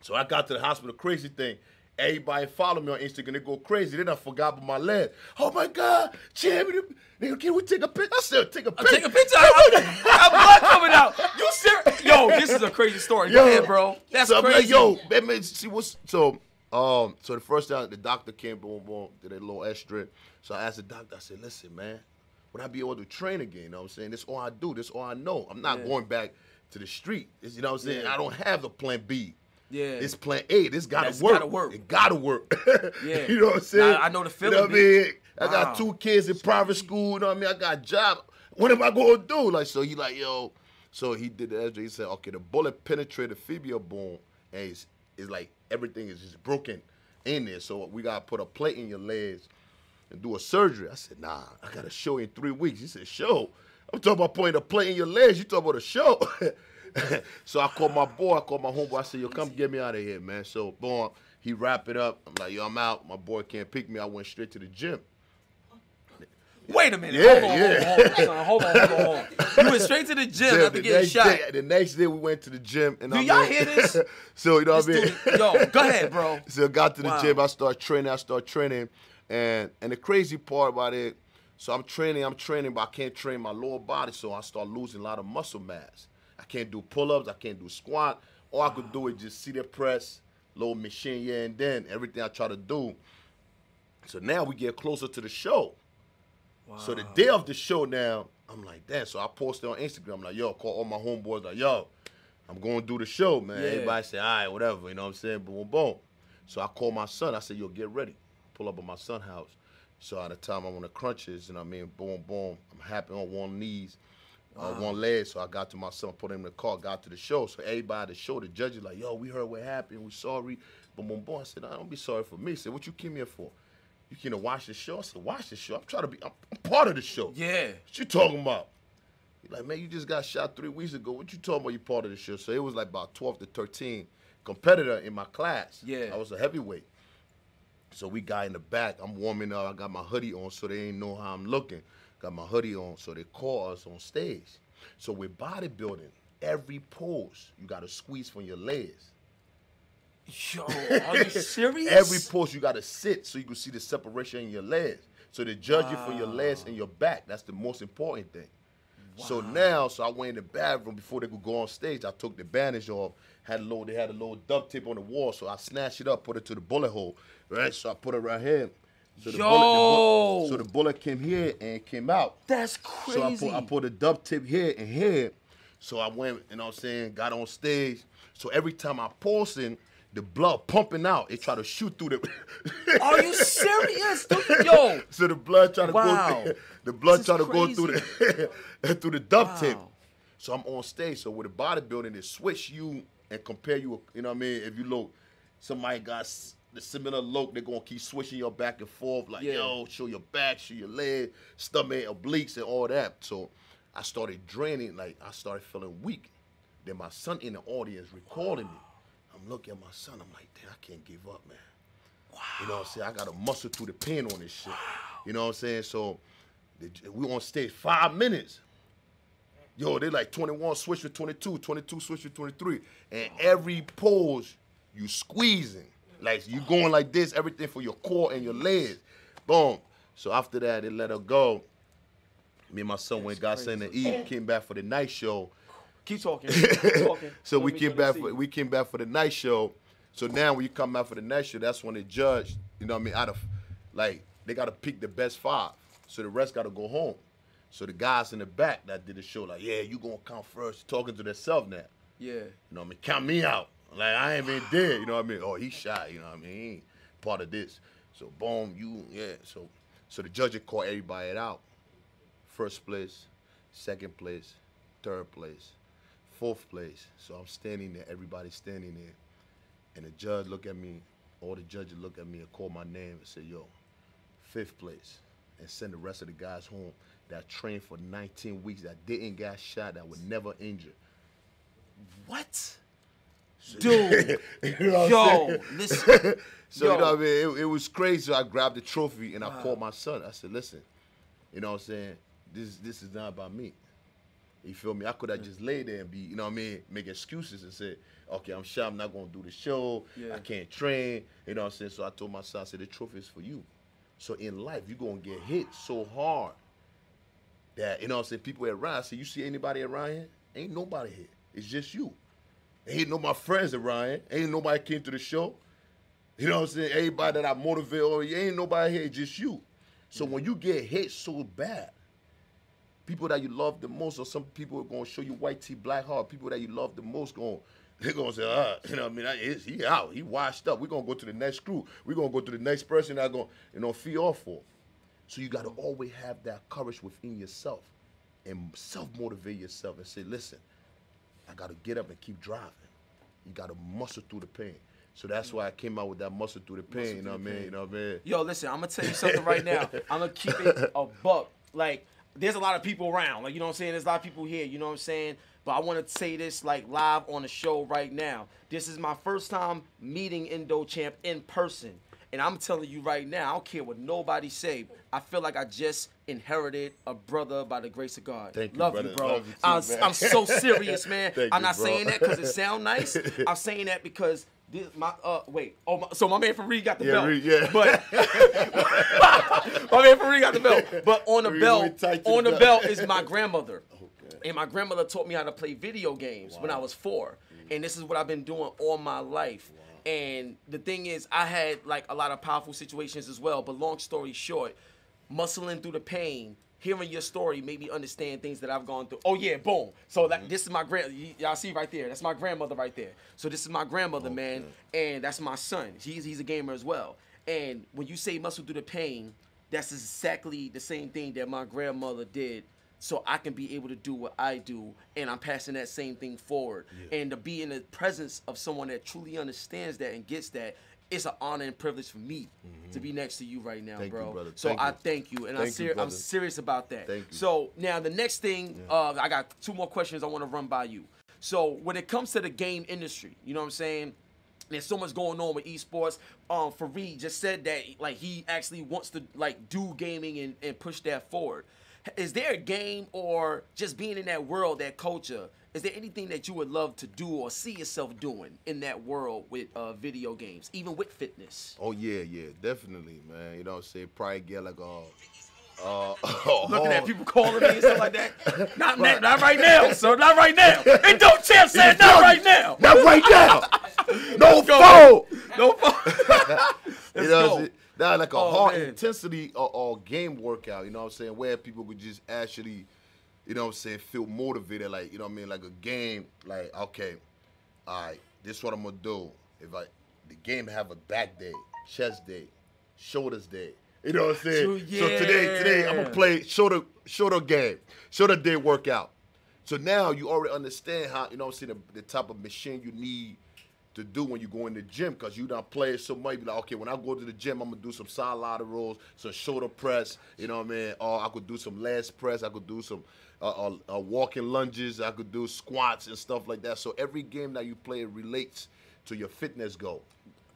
Speaker 2: So I got to the hospital. Crazy thing. Everybody follow me on Instagram. They go crazy. Then I forgot about my leg. Oh my God, Jimmy, nigga, can we take a picture? I said, take a picture.
Speaker 1: Take a picture. I got blood coming out. You serious? Yo, this is a crazy story. Go ahead, bro. That's
Speaker 2: so I'm
Speaker 1: crazy.
Speaker 2: like, yo, that means see what's so. Um, so the first time the doctor came, boom, boom, did a little extra. So I asked the doctor. I said, listen, man, would I be able to train again? You know what I'm saying? This all I do. This all I know. I'm not
Speaker 1: Yeah.
Speaker 2: going back to the street. This, you know what I'm saying?
Speaker 1: Yeah.
Speaker 2: I don't have a plan B.
Speaker 1: Yeah.
Speaker 2: It's plan A. This gotta
Speaker 1: That's
Speaker 2: work.
Speaker 1: gotta work.
Speaker 2: It gotta work.
Speaker 1: Yeah.
Speaker 2: you know what I'm saying?
Speaker 1: I- I know the
Speaker 2: You know what I
Speaker 1: feeling,
Speaker 2: mean? I got two kids in private school. You know what I mean? I got a job. What am I gonna do? Like, so he like, yo. So he did the. He said, okay, the bullet penetrated the fibula bone, and it's, like everything is just broken in there. So we gotta put a plate in your legs and do a surgery. I said, nah, I got a show in three weeks. He said, show? I'm talking about putting a plate in your legs. You talking about a show? so I called my boy, I called my homeboy. I said, yo, come get me out of here, man. So boom, he wrap it up. I'm like, yo, I'm out. My boy can't pick me. I went straight to the gym.
Speaker 1: Wait a minute.
Speaker 2: Yeah,
Speaker 1: hold on,
Speaker 2: yeah.
Speaker 1: hold on. Hold on, hold on, hold on. You went straight to the gym
Speaker 2: Yeah,
Speaker 1: after
Speaker 2: the
Speaker 1: getting shot.
Speaker 2: Day, the next day we went to the gym. And
Speaker 1: Do
Speaker 2: I
Speaker 1: y'all
Speaker 2: mean-
Speaker 1: hear this?
Speaker 2: so you know what I mean?
Speaker 1: dude- yo, go ahead, bro.
Speaker 2: So I got to the
Speaker 1: Wow.
Speaker 2: gym. I start training. I start training, and and the crazy part about it, so I'm training. I'm training, but I can't train my lower body, so I start losing a lot of muscle mass. I can't do pull-ups. I can't do squat. All I could do is just see the press, little machine yeah, and then. Everything I try to do. So now we get closer to the show. So the day of the show now, I'm like, that. So I posted on Instagram, I'm like, yo, call all my homeboys, like, yo, I'm going to do the show, man.
Speaker 1: Yeah.
Speaker 2: Everybody say, all right, whatever, you know what I'm saying? Boom, boom. So I called my son. I said, yo, get ready. Pull up at my son's house. So at the time I'm on the crunches, and I mean, boom, boom. I'm happy on one knees, uh, one leg. So I got to my son, put him in the car, got to the show. So everybody at the show, the judges like, yo, we heard what happened. We sorry. Boom, boom, boom. I said, I don't be sorry for me. He said, what you came here for? You came to watch the show? I said, watch the show. I'm trying to be, I'm, I'm part of the show.
Speaker 1: Yeah.
Speaker 2: What you talking about? He like, man, you just got shot three weeks ago. What you talking about? You part of the show? So it was like about 12 to 13 competitor in my class.
Speaker 1: Yeah.
Speaker 2: I was a heavyweight. So we got in the back. I'm warming up. I got my hoodie on, so they ain't know how I'm looking. Got my hoodie on, so they call us on stage. So with bodybuilding, every pose you got to squeeze from your legs.
Speaker 1: Yo, are you serious?
Speaker 2: Every pose you gotta sit so you can see the separation in your legs. So they judge you for your legs and your back. That's the most important thing. So now, so I went in the bathroom before they could go on stage. I took the bandage off. Had a little, they had a little duct tape on the wall, so I snatched it up, put it to the bullet hole, right? So I put it right here. So the, bullet, the
Speaker 1: Yo!
Speaker 2: so the bullet came here and came out.
Speaker 1: That's crazy.
Speaker 2: So I put, I put a duct tape here and here. So I went, you know what I'm saying, got on stage. So every time I posting, the blood pumping out. It try to shoot through the.
Speaker 1: Are you serious? dude? Yo.
Speaker 2: so the blood try to
Speaker 1: Wow.
Speaker 2: go. Through, the blood try to go through the through the duct tape.
Speaker 1: Wow.
Speaker 2: So I'm on stage. So with the bodybuilding, they switch you and compare you. You know what I mean? If you look, somebody got the similar look, they're gonna keep switching your back and forth. Like
Speaker 1: Yeah.
Speaker 2: yo, show your back, show your leg, stomach, obliques, and all that. So I started draining. Like I started feeling weak. Then my son in the audience recording me. I'm looking at my son. I'm like, damn, I can't give up, man. You know what I'm saying? I got to muscle through the pain on this shit. You know what I'm saying? So we on stage five minutes. Yo, they like 21 switch with 22, 22 switch with 23. And every pose, you squeezing. Like you going like this, everything for your core and your legs. Boom. So after that, they let her go. Me and my son went got something to eat, came back for the night show.
Speaker 1: Keep talking. Keep talking.
Speaker 2: So
Speaker 1: Let
Speaker 2: we came back for we came back for the night show. So now when you come out for the next show, that's when the judge, you know what I mean, out of like they gotta pick the best five. So the rest gotta go home. So the guys in the back that did the show, like, yeah, you gonna count first, talking to themselves now.
Speaker 1: Yeah.
Speaker 2: You know what I mean? Count me out. Like I ain't been dead, you know what I mean? Oh, he shot, you know what I mean? He ain't part of this. So boom, you yeah. So so the judge would call everybody out. First place, second place, third place, fourth place. So I'm standing there, everybody's standing there. And the judge look at me, all the judges look at me and call my name and say, yo, fifth place. And send the rest of the guys home that trained for 19 weeks, that didn't get shot, that were never injured.
Speaker 1: What? Dude.
Speaker 2: You know
Speaker 1: Yo, listen.
Speaker 2: So
Speaker 1: Yo.
Speaker 2: you know what I mean? It, it was crazy. So I grabbed the trophy and I called my son. I said, "Listen, you know what I'm saying? This this is not about me. You feel me? I could have just laid there and be, you know what I mean, make excuses and say, okay, I'm shy, I'm not gonna do the show.
Speaker 1: Yeah.
Speaker 2: I can't train. You know what I'm saying? So I told my son, I said, the trophy is for you. So in life, you're gonna get hit so hard that you know what I'm saying. People around. I said, you see anybody around here? Ain't nobody here. It's just you. Ain't no my friends around here. Ain't nobody came to the show. You know what I'm saying? Everybody that I motivate, or you ain't nobody here, just you. So when you get hit so bad, people that you love the most, or some people are gonna show you white tee, black heart. People that you love the most, going they're gonna say, ah, you know what I mean? Is he out? He washed up. We're gonna go to the next crew. We're gonna go to the next person that gonna, you know, feel off for. So you gotta always have that courage within yourself and self-motivate yourself and say, listen, I gotta get up and keep driving. You gotta muscle through the pain. So that's why I came out with that muscle through the pain. You know what I mean? You know what I mean?
Speaker 1: Yo, listen, I'm gonna tell you something right now. I'm gonna keep it a buck. Like, there's a lot of people around. Like, you know what I'm saying? There's a lot of people here. You know what I'm saying? But I want to say this like live on the show right now. This is my first time meeting Indo Champ in person. And I'm telling you right now, I don't care what nobody say. I feel like I just inherited a brother by the grace of God.
Speaker 2: Thank you,
Speaker 1: Love
Speaker 2: brother.
Speaker 1: you, bro.
Speaker 2: Love you too,
Speaker 1: I'm. I'm so serious, man.
Speaker 2: Thank
Speaker 1: I'm
Speaker 2: you,
Speaker 1: not saying that because it sound nice. I'm saying that because this my uh wait. Oh, my, so my man Faried got the
Speaker 2: Yeah,
Speaker 1: belt.
Speaker 2: Reed, yeah.
Speaker 1: But my man Faried got the belt. But on the
Speaker 2: Reed
Speaker 1: belt,
Speaker 2: went tight to
Speaker 1: on
Speaker 2: the
Speaker 1: the
Speaker 2: belt.
Speaker 1: belt is my grandmother. And my grandmother taught me how to play video games when I was four. And this is what I've been doing all my life. And the thing is, I had like a lot of powerful situations as well. But long story short, muscling through the pain, hearing your story made me understand things that I've gone through. Oh yeah, boom. So
Speaker 2: Mm-hmm.
Speaker 1: this is my grand. Y'all see right there. That's my grandmother right there. So this is my grandmother, man, and that's my son. He's he's a gamer as well. And when you say muscle through the pain, that's exactly the same thing that my grandmother did. So I can be able to do what I do, and I'm passing that same thing forward. And to be in the presence of someone that truly understands that and gets that, it's an honor and privilege for me to be next to you right now,
Speaker 2: Mm-hmm. Thank you,
Speaker 1: bro.
Speaker 2: brother.
Speaker 1: So
Speaker 2: Thank
Speaker 1: I
Speaker 2: you.
Speaker 1: thank you, and I'm,
Speaker 2: Thank you,
Speaker 1: I'm serious about that.
Speaker 2: Thank you.
Speaker 1: So now the next thing, uh, I got two more questions I want to run by you. So when it comes to the game industry, you know what I'm saying? There's so much going on with esports. Um, Faried just said that like he actually wants to like do gaming and, and push that forward. Is there a game or just being in that world, that culture? Is there anything that you would love to do or see yourself doing in that world with uh, video games, even with fitness?
Speaker 2: Oh yeah, yeah, definitely, man. You know what I'm saying? Probably get like a uh,
Speaker 1: Looking at people calling me and stuff like that. Not, not, not right now, sir. Not right now. And don't champ said not right now.
Speaker 2: Not right now. No phone.
Speaker 1: No. Let's
Speaker 2: you know
Speaker 1: go.
Speaker 2: what I'm saying? That like a
Speaker 1: Oh,
Speaker 2: hard
Speaker 1: man.
Speaker 2: intensity or, or game workout, you know what I'm saying? Where people could just actually, you know what I'm saying, feel motivated, like, you know what I mean, like a game, like, okay, all right, this is what I'm gonna do. If I the game have a back day, chest day, shoulders day. You know what I'm saying?
Speaker 1: True,
Speaker 2: So today, today I'm gonna play shoulder shoulder game, shoulder day workout. So now you already understand how you know what I'm saying the, the type of machine you need to do when you go in the gym because you don't playing so much. You be like, okay, when I go to the gym, I'm gonna do some side ladder rolls, some shoulder press. You know what I mean? Or I could do some legs press. I could do some uh, uh, uh, walking lunges. I could do squats and stuff like that. So every game that you play relates to your fitness goal.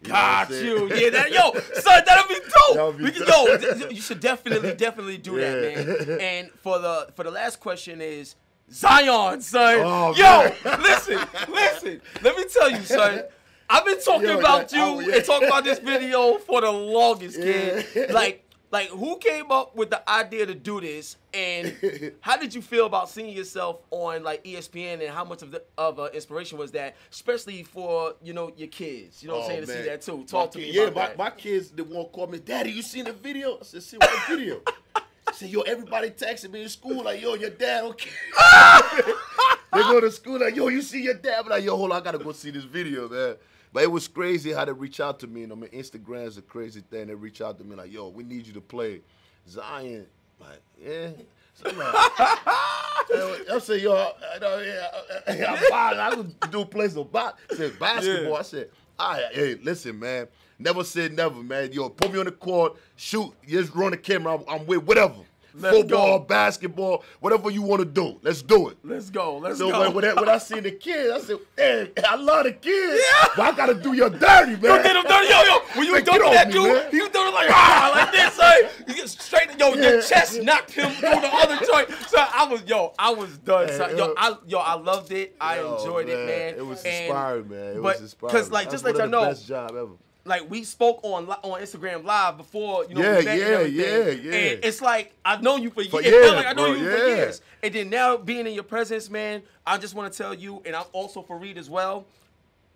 Speaker 2: You know what I'm
Speaker 1: Got you. Yeah, that yo, son, that'll be dope.
Speaker 2: That'll be
Speaker 1: we can,
Speaker 2: dope.
Speaker 1: yo, you should definitely, definitely do
Speaker 2: Yeah.
Speaker 1: that, man. And for the for the last question is Zion, son.
Speaker 2: Oh,
Speaker 1: yo,
Speaker 2: man.
Speaker 1: listen, listen. Let me tell you, son. I've been talking
Speaker 2: Yo,
Speaker 1: about you
Speaker 2: oh, yeah.
Speaker 1: and talking about this video for the longest, kid. Like, like who came up with the idea to do this, and how did you feel about seeing yourself on like ESPN, and how much of the of uh, inspiration was that, especially for you know your kids? You know what I'm saying to see
Speaker 2: Oh,
Speaker 1: that too.
Speaker 2: My
Speaker 1: Talk to
Speaker 2: kid-
Speaker 1: me
Speaker 2: yeah,
Speaker 1: about
Speaker 2: my,
Speaker 1: that.
Speaker 2: my kids they won't call me, Daddy, you seen the video? I said, see what video? I said, yo, everybody texting me in school like, yo, your dad okay. they go to school like, yo, you see your dad? I'm like, yo, hold on, I gotta go see this video, man. But it was crazy how they reach out to me. Know, I mean, Instagram is a crazy thing. They reach out to me like, yo, we need you to play Zion. Like, yeah. So I'm like, I said, yo, I, know, yeah, I, I'm fine. I could do plays of ba- said basketball.
Speaker 1: Yeah.
Speaker 2: I said, all right, hey, listen, man. Never said never, man. Yo, put me on the court, shoot, just run the camera. I'm, I'm with whatever.
Speaker 1: Let's
Speaker 2: Football,
Speaker 1: go.
Speaker 2: basketball, whatever you want to do. Let's do it.
Speaker 1: Let's go. Let's
Speaker 2: So
Speaker 1: go.
Speaker 2: when, when, I, when I seen the kids, I said, hey, I love the kids, but I gotta do your dirty, man.
Speaker 1: Yo, get him dirty. Yo, yo, when you
Speaker 2: Man, get
Speaker 1: that
Speaker 2: me,
Speaker 1: dude,
Speaker 2: man.
Speaker 1: was doing it like, ah, like this, son. You get straight, yo, your chest knocked him through the other joint. So I was, yo, I was done, son. Yo. I, yo, I loved it. I
Speaker 2: Yo,
Speaker 1: enjoyed it, man.
Speaker 2: It was
Speaker 1: And-
Speaker 2: inspiring, man. It
Speaker 1: but-
Speaker 2: was inspiring.
Speaker 1: 'cause, like, just let y'all
Speaker 2: the
Speaker 1: know-
Speaker 2: Best job ever.
Speaker 1: Like we spoke on on Instagram live before, you know,
Speaker 2: Yeah,
Speaker 1: we met and
Speaker 2: yeah, yeah, yeah.
Speaker 1: And it's like I've known you for years.
Speaker 2: For
Speaker 1: It felt
Speaker 2: years,
Speaker 1: like I know
Speaker 2: bro,
Speaker 1: you for years. And then now being in your presence, man, I just want to tell you, and I'm also for Reed as well.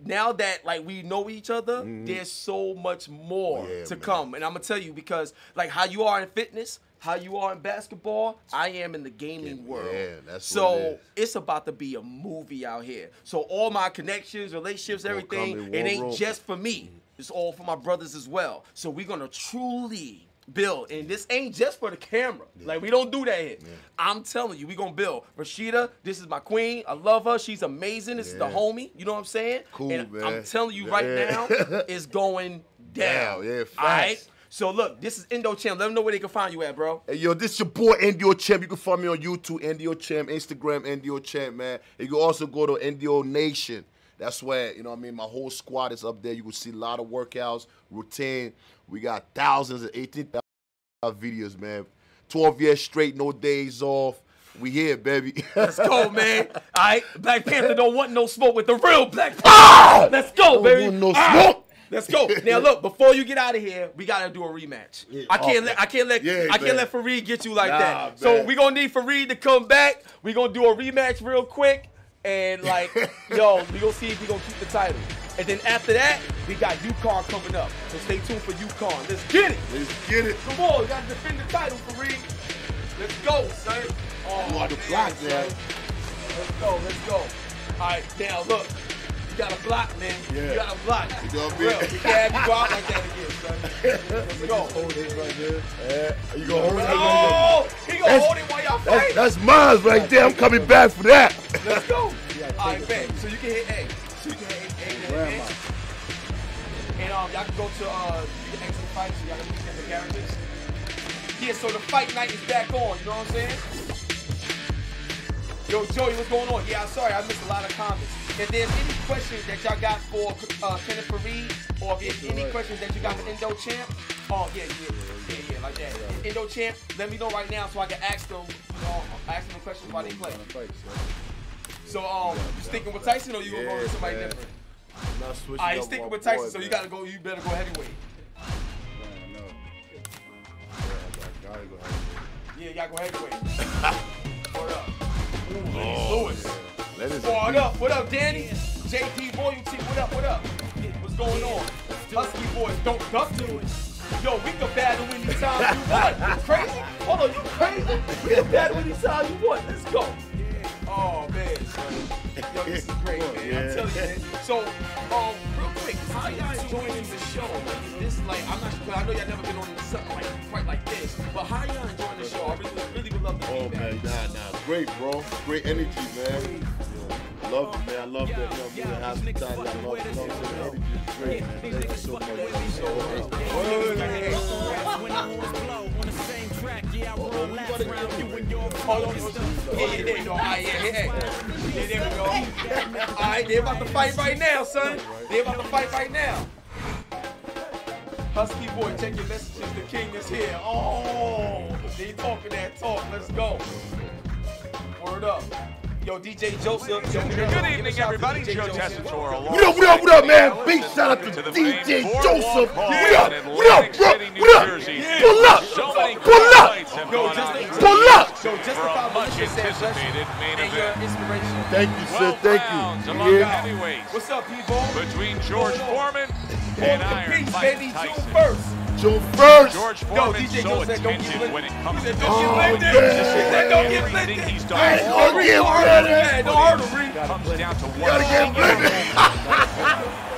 Speaker 1: Now that like we know each other, there's so much more
Speaker 2: Mm-hmm. Yeah,
Speaker 1: to
Speaker 2: man.
Speaker 1: come, and I'm gonna tell you because like how you are in fitness, how you are in basketball, I am in the gaming
Speaker 2: Yeah,
Speaker 1: world.
Speaker 2: yeah, that's
Speaker 1: so
Speaker 2: it
Speaker 1: it's about to be a movie out here. So all my connections, relationships, everything, it ain't
Speaker 2: room.
Speaker 1: just for me. It's all for my brothers as well. So we're gonna truly build, and this ain't just for the camera. Like we don't do that here. I'm telling you, we gonna build. Rashida, this is my queen. I love her. She's amazing. This is the homie. You know what I'm saying?
Speaker 2: Cool,
Speaker 1: and
Speaker 2: man.
Speaker 1: I'm telling you right
Speaker 2: Yeah.
Speaker 1: now, it's going down.
Speaker 2: Down, yeah,
Speaker 1: All right. So look, this is NDO Champ. Let them know where they can find you at, bro.
Speaker 2: Hey, yo, this is your boy NDO Champ. You can find me on YouTube, NDO Champ, Instagram, NDO Champ, man. And you can also go to NDO Nation. That's where, you know what I mean, my whole squad is up there. You can see a lot of workouts, routine. We got thousands of 18,000 videos, man. 12 years straight, no days off. We here, baby.
Speaker 1: Let's go, man. All right, Black Panther don't want no smoke with the real Black Panther. Let's go,
Speaker 2: Don't
Speaker 1: baby.
Speaker 2: want no
Speaker 1: Ah!
Speaker 2: smoke.
Speaker 1: Let's go. Now look, before you get out of here, we gotta do a rematch. I can't let I can't let
Speaker 2: Yeah,
Speaker 1: I can't
Speaker 2: man.
Speaker 1: let Faried get you like
Speaker 2: Nah,
Speaker 1: that. So
Speaker 2: man.
Speaker 1: we gonna need Faried to come back. We gonna do a rematch real quick. And like, yo, we gonna see if we gonna keep the title. And then after that, we got UConn coming up. So stay tuned for UConn. Let's get it.
Speaker 2: Let's get it.
Speaker 1: Come on, we gotta defend the title, Kareem. Let's go, son. Oh,
Speaker 2: You want the block, man.
Speaker 1: Let's go, let's go. All right, now look, you got a block, man. You got a block.
Speaker 2: You gonna be-
Speaker 1: we can't have you go out like that again, son. Let's go.
Speaker 2: Hold this right here. Yeah. You gonna hold it?
Speaker 1: Oh, he gonna
Speaker 2: That's-
Speaker 1: hold it while y'all fight.
Speaker 2: that's mine right there. I'm coming back for that.
Speaker 1: Let's go. All right, man. So you can hit A. So you can hit A, A, A, A. And um, y'all can go to uh, you the fight, so y'all can look at the characters. Yeah, so the fight night is back on. You know what I'm saying? Yo, Joey, what's going on? Yeah, I'm sorry, I missed a lot of comments. If there's any questions that y'all got for uh, Kenneth Faried, or if there's any questions that you got for NDO Champ, oh yeah, yeah, yeah, yeah, like that. NDO Champ, let me know right now so I can ask them, you know, ask them the questions while they play. So, um, you sticking with Tyson or you
Speaker 2: Yeah,
Speaker 1: with somebody
Speaker 2: man.
Speaker 1: different?
Speaker 2: Not switching
Speaker 1: right,
Speaker 2: up
Speaker 1: sticking with Tyson,
Speaker 2: boy,
Speaker 1: so you gotta go. You better go heavyweight.
Speaker 3: Man, no. Yeah, I gotta go ahead.
Speaker 1: Yeah, you gotta go heavyweight. what up? Ooh, Lennox Lewis.
Speaker 2: That is
Speaker 1: What up? What up, Danny? JP Loyalty. What up? What up? What's going on? Husky boys don't duck to it. Yo, we can battle anytime you want. You crazy? Hold on, you crazy? We can battle anytime you want. Let's go. Oh man. Yo, this is great, man. I'm telling you, man. So, um, real quick, how y'all enjoying the show? Like, this, like, I'm not sure. I know y'all never been on something like quite like this, but how y'all enjoying the show? I really, really would love to
Speaker 2: Oh man, nah, nah, great, bro. Great energy, man. Love it, man. I love that. You know, being hospitality. I love, love it. The energy is great, man. Thank you so much.
Speaker 1: Hold on. Yeah, yeah, there you go. All right, they're about to fight right now, son. They're about to fight right now. Husky boy, check your messages. The king is here. Oh, they talking that talk. Let's go. Word up. Yo, DJ Joseph. Yo,
Speaker 4: Good evening,
Speaker 1: shout out to
Speaker 4: everybody.
Speaker 1: DJ
Speaker 4: Joe
Speaker 1: Joseph.
Speaker 4: Tessitore
Speaker 2: What up, what up, what up, man? Big shout out to
Speaker 4: To
Speaker 2: DJ Joseph. What up, what up, bro? What up?
Speaker 4: Jersey.
Speaker 2: Pull up,
Speaker 4: So
Speaker 2: pull up,
Speaker 4: fights have
Speaker 1: Yo,
Speaker 4: gone
Speaker 1: just
Speaker 4: on
Speaker 1: to-
Speaker 4: here.
Speaker 2: pull up.
Speaker 1: Yo, just
Speaker 4: For
Speaker 1: about
Speaker 4: much anticipated main event.
Speaker 2: Thank you, sir.
Speaker 4: 12
Speaker 2: Thank you. Yeah.
Speaker 1: What's up, people?
Speaker 4: between George Foreman and Iron Mike
Speaker 1: baby, June
Speaker 4: Tyson.
Speaker 1: 1st.
Speaker 2: June first.
Speaker 4: George Foreman's
Speaker 1: DJ
Speaker 4: so
Speaker 1: said,
Speaker 4: attentive
Speaker 1: lit.
Speaker 4: when it comes
Speaker 1: said,
Speaker 4: to
Speaker 1: get
Speaker 2: Oh, yeah.
Speaker 1: He said, don't get lit.
Speaker 4: he's done.
Speaker 2: get
Speaker 1: don't hurt him, Don't hurt him, Reed.
Speaker 4: comes down to one
Speaker 2: Gotta get
Speaker 4: thing.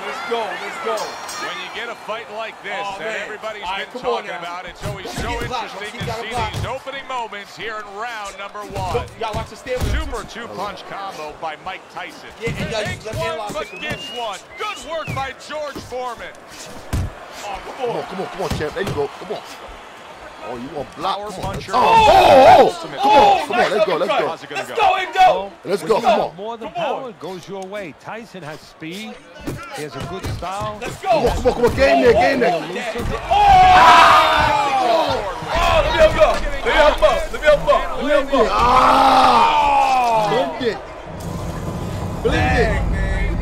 Speaker 1: Let's go, let's go.
Speaker 4: When you get a fight like this
Speaker 1: Oh,
Speaker 4: that
Speaker 1: man.
Speaker 4: everybody's
Speaker 1: All right,
Speaker 4: been talking about, it's always so interesting to see these opening moments here in round number one.
Speaker 1: you gotta watch the stamina.
Speaker 4: Super two-punch combo by Mike Tyson.
Speaker 1: Yeah, and
Speaker 4: Takes one but gets one. Good work by George Foreman.
Speaker 1: Oh, come
Speaker 2: Come on,
Speaker 1: on.
Speaker 2: come on, come on, champ. There you go. Come on. Oh, you want block?
Speaker 4: Power
Speaker 2: Come on.
Speaker 4: puncher.
Speaker 2: Oh, oh, oh. Come on,
Speaker 1: Oh,
Speaker 2: come on. Let's go, let's go.
Speaker 4: How's it
Speaker 1: Let's
Speaker 4: go?
Speaker 1: go and.
Speaker 2: Let's go. Come on.
Speaker 7: More than power goes your way. Tyson has speed. He has a good style.
Speaker 1: Let's go.
Speaker 2: Come on, come on, come on. Game there, game there.
Speaker 1: Oh, Oh, let me help you up. Let me help up. Let me help up. Let me help up.
Speaker 2: Ah!
Speaker 1: Oh,
Speaker 2: Blend it. Blend
Speaker 1: dang, man.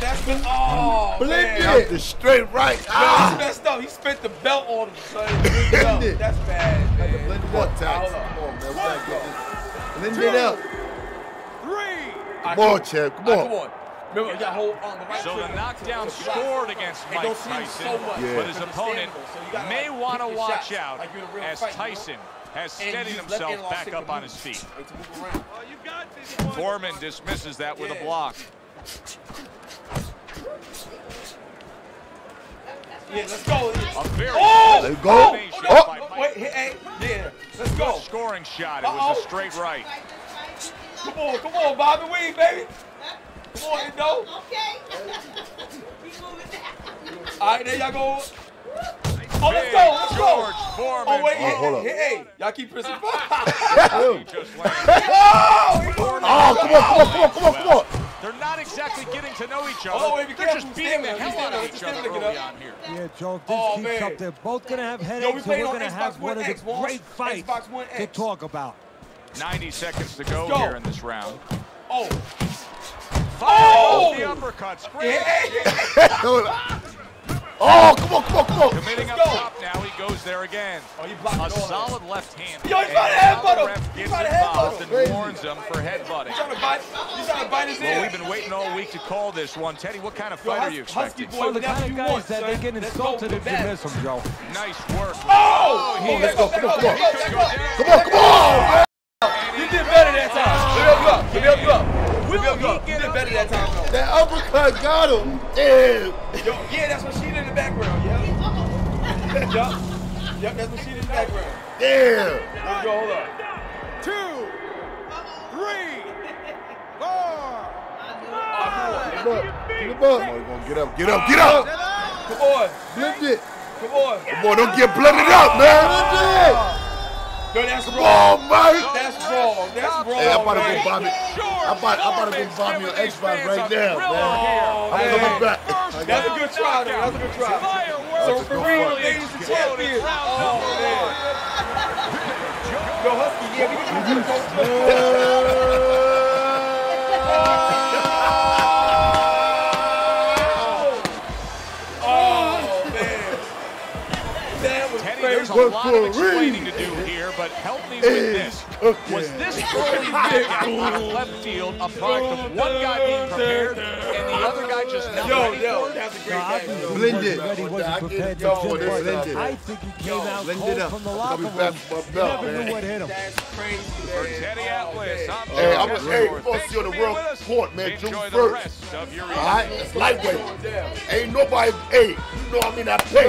Speaker 1: That's been, oh,
Speaker 2: it. Blend
Speaker 1: man.
Speaker 2: it. The straight right.
Speaker 1: Yo,
Speaker 2: Ah!
Speaker 1: he's messed up. He spent the belt on him, son. Yo,
Speaker 2: Blend it.
Speaker 1: That's bad, man.
Speaker 2: Blend it up, Ty.
Speaker 1: Hold
Speaker 2: Come on, man. We gotta get this. Blend it up.
Speaker 1: Three.
Speaker 2: Come on, champ. Come
Speaker 1: All right,
Speaker 2: on.
Speaker 1: come on. Remember, you got hold on the right
Speaker 4: So
Speaker 1: foot.
Speaker 4: the knockdown
Speaker 1: Just relax.
Speaker 4: scored against
Speaker 1: It
Speaker 4: Mike
Speaker 1: don't seem
Speaker 4: Tyson,
Speaker 1: so much,
Speaker 2: Yeah.
Speaker 4: but his opponent
Speaker 1: so you gotta,
Speaker 4: may want to watch
Speaker 1: shots
Speaker 4: out
Speaker 1: like you're in a real
Speaker 4: as
Speaker 1: fight, you know?
Speaker 4: Tyson has steadied himself back up on his feet.
Speaker 1: Like to move around.
Speaker 4: Foreman dismisses that with a block.
Speaker 1: Yeah, let's go.
Speaker 4: A very
Speaker 1: Oh!
Speaker 2: There you go.
Speaker 4: combination
Speaker 2: Oh!
Speaker 1: Oh, wait, hey, yeah. Let's go.
Speaker 4: Good scoring shot. It was a straight right.
Speaker 1: Come on, come on, Bobby Weed, baby. Come on, you know.
Speaker 8: Okay. Keep moving.
Speaker 1: All right, there y'all go. Oh, let's go, let's go.
Speaker 4: George oh, Foreman.
Speaker 1: Oh, wait,
Speaker 2: Oh, hold up.
Speaker 1: hey, hey, y'all keep pressing.
Speaker 4: He just landed.
Speaker 1: oh,
Speaker 2: Oh, come on, come on, come on, come on, come on.
Speaker 4: They're not exactly getting to know each other.
Speaker 1: Oh, wait, be
Speaker 4: They're just beating the
Speaker 1: Stamina,
Speaker 4: hell out of each other early
Speaker 1: get up.
Speaker 4: on here.
Speaker 7: Yeah, Joe, this
Speaker 1: Oh,
Speaker 7: keeps
Speaker 1: man.
Speaker 7: up, they're both going to have
Speaker 1: Yo, we
Speaker 7: headaches, we're going to have
Speaker 1: One
Speaker 7: one of the great fights to talk about.
Speaker 4: 90 seconds to go
Speaker 1: go.
Speaker 4: here in this round.
Speaker 1: Oh,
Speaker 4: Oh! The uppercuts. Great.
Speaker 1: Yeah.
Speaker 2: Oh, come on, come on, come on.
Speaker 4: Committing up
Speaker 1: Let's go.
Speaker 4: top now. He goes there again.
Speaker 1: Oh, you blocked
Speaker 4: A
Speaker 1: it all.
Speaker 4: solid left hand.
Speaker 1: Yo, he's
Speaker 4: And
Speaker 1: trying to headbutt
Speaker 4: the
Speaker 1: him.
Speaker 4: ref
Speaker 1: He's
Speaker 4: gets
Speaker 1: trying to headbutt
Speaker 4: involved
Speaker 1: him.
Speaker 4: and warns him for headbutting.
Speaker 1: You trying to bite? You trying to bite his ear?
Speaker 4: Well, we've been waiting all week to call this one. Teddy, what kind of
Speaker 1: Yo,
Speaker 4: fight are
Speaker 1: Hus-
Speaker 4: you
Speaker 1: Husky
Speaker 4: expecting?
Speaker 1: boy,
Speaker 7: So the kind of guys
Speaker 1: want,
Speaker 7: that
Speaker 1: son.
Speaker 7: they get insulted if
Speaker 1: with
Speaker 7: you
Speaker 1: that.
Speaker 7: miss them, Joe.
Speaker 4: Nice work.
Speaker 1: Oh, oh
Speaker 4: he
Speaker 2: let's go, come on, come on.
Speaker 1: Let's go, let's go.
Speaker 2: Come on, come on.
Speaker 1: You did better that time. Up. Let me you
Speaker 4: he get
Speaker 1: did better that time, though.
Speaker 2: That uppercut got him. Damn.
Speaker 1: Yo, yeah, that's what she did in the background. Yeah. Yup. Yup, that's what she did in the background.
Speaker 2: Damn.
Speaker 1: Let's go, hold up.
Speaker 6: Two, three, four,
Speaker 2: Get up. Get up. Come on, get up. Get up. Get up.
Speaker 1: Come on.
Speaker 2: Blend it.
Speaker 1: Come on.
Speaker 2: Come on, don't get blended up, man. Blend it.
Speaker 1: Yo, that's
Speaker 2: Come
Speaker 1: wrong.
Speaker 2: on, man.
Speaker 1: That's wrong. That's wrong.
Speaker 2: Hey, I'm about to
Speaker 1: man.
Speaker 2: go buy me. I'm about, I'm about to go buy me an Xbox right now, man.
Speaker 1: Oh,
Speaker 2: I'm
Speaker 1: man.
Speaker 2: coming back.
Speaker 1: That's a good try, though. That's a good try. So
Speaker 2: That's a
Speaker 1: for
Speaker 2: good
Speaker 1: real,
Speaker 2: fight.
Speaker 1: ladies and champions. Oh, man. Yo, Husky, yeah, we can do this. Oh, man. That was
Speaker 4: Teddy, there's a lot of explaining to do here, but help me with this. Was this early knockout out of left field a product of one guy being prepared and the other guy just not
Speaker 1: Yo,
Speaker 4: ready
Speaker 1: yo,
Speaker 4: for it?
Speaker 1: that's a
Speaker 7: No,
Speaker 1: great game.
Speaker 7: obviously he wasn't ready, wasn't prepared to
Speaker 2: Yo,
Speaker 7: fight,
Speaker 2: this
Speaker 7: but
Speaker 2: blend it.
Speaker 7: I think he came out
Speaker 2: Blend
Speaker 7: cold
Speaker 2: up.
Speaker 7: from the
Speaker 2: I'm
Speaker 7: locker
Speaker 2: coming back
Speaker 7: room.
Speaker 2: for my
Speaker 7: You never knew what hit him.
Speaker 1: That's crazy,
Speaker 4: For
Speaker 1: man.
Speaker 4: Teddy Atlas,
Speaker 1: man.
Speaker 4: I'm
Speaker 2: Hey, I'm gonna, hey,
Speaker 4: Tessitore.
Speaker 2: we're gonna
Speaker 4: Thanks
Speaker 2: see on the
Speaker 4: being
Speaker 2: world court, man, June
Speaker 4: Enjoy the
Speaker 2: 1st.
Speaker 4: rest of your
Speaker 2: All it's lightweight. Ain't nobody, hey, you know I mean I pay.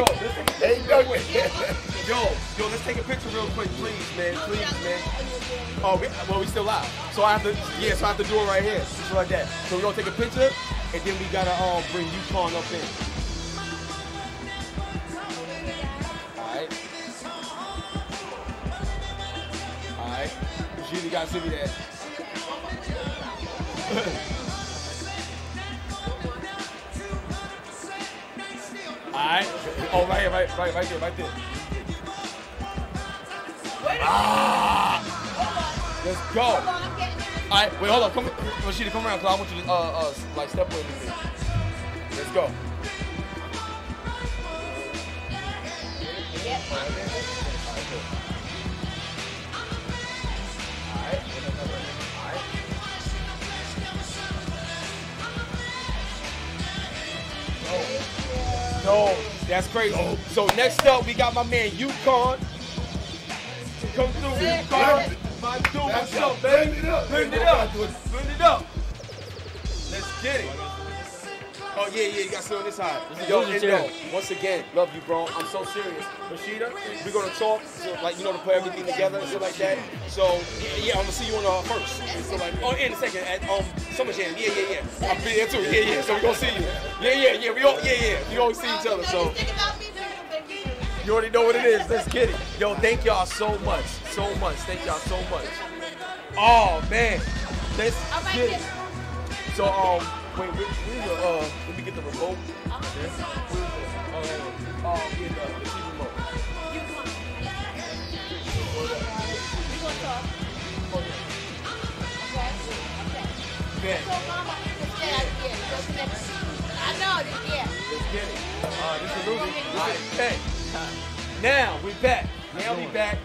Speaker 2: Ain't nothing.
Speaker 1: Yo, yo, let's take a picture real quick, please, man. Please, Oh, we, well, we still live. So I have to, yeah, so I have to do it right here. Just like that. So we're gonna take a picture, and then we gotta um bring UConn up in. Alright. Alright. You gotta send me that. Alright. Oh, right here, right, right, right there, right there. Ah! Let's go. Alright, wait, hold on. Come, Rashida, come around, cause I want you to, uh, uh, like, step with me. Let's go. No, that's crazy. So next up, we got my man UConn. Come through, UConn. My dude, what's up, baby?
Speaker 2: Bend it up.
Speaker 1: Bend it up. Bend it up. Let's get it. Oh yeah, yeah, you got to sit on this side. Yo, Endo, once again, love you, bro. I'm so serious. Rashida, we're gonna talk, so, like you know, to put everything together and stuff like that. So yeah, yeah, I'm gonna see you on uh, first. So like, oh, in a second at um Summer Jam. Yeah, yeah, yeah. I'll be there too. Yeah, yeah. So we gonna see you. Yeah, yeah, yeah. We all, yeah, yeah. We always see each other. So you already know what it is. Let's get it. Yo, thank y'all so much, so much. Thank y'all so much. Oh man, let's get it. So um, wait, where, where's the uh? Let me get the remote. Where's the, uh, oh, yeah, the, the TV remote. Yeah.
Speaker 8: I know yeah.
Speaker 1: Let's get it. Uh, this is Ruby. Alright, okay. Now we back. Now we back.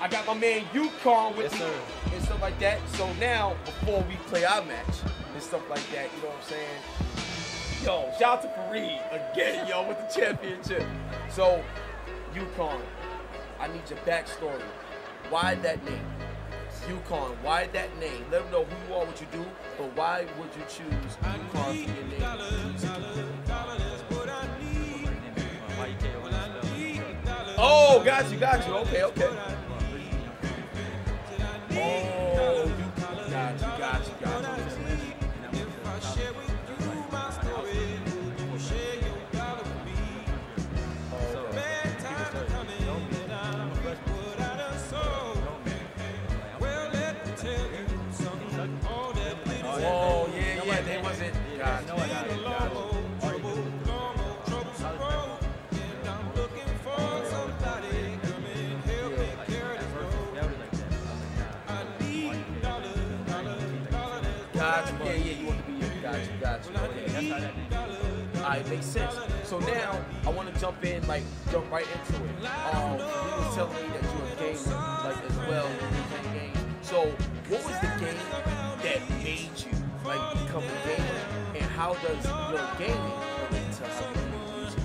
Speaker 1: I got my man UConn with
Speaker 9: Yes,
Speaker 1: me
Speaker 9: sir.
Speaker 1: and stuff like that. So now, before we play our match and stuff like that, you know what I'm saying? Yo, shout out to Faried again, yo, with the championship. So, UConn, I need your backstory. Why that name? UConn, why that name? Let them know who you are, what you do, but why would you choose UConn for your name? Oh, got you, got you. Okay, okay. Oh, got you, got you, got you. So now I want to jump in, like jump right into it. Um, you was telling me that you're a gamer, like as well. You. So what was the game that made you like become a gamer, and how does your gaming relate to you music?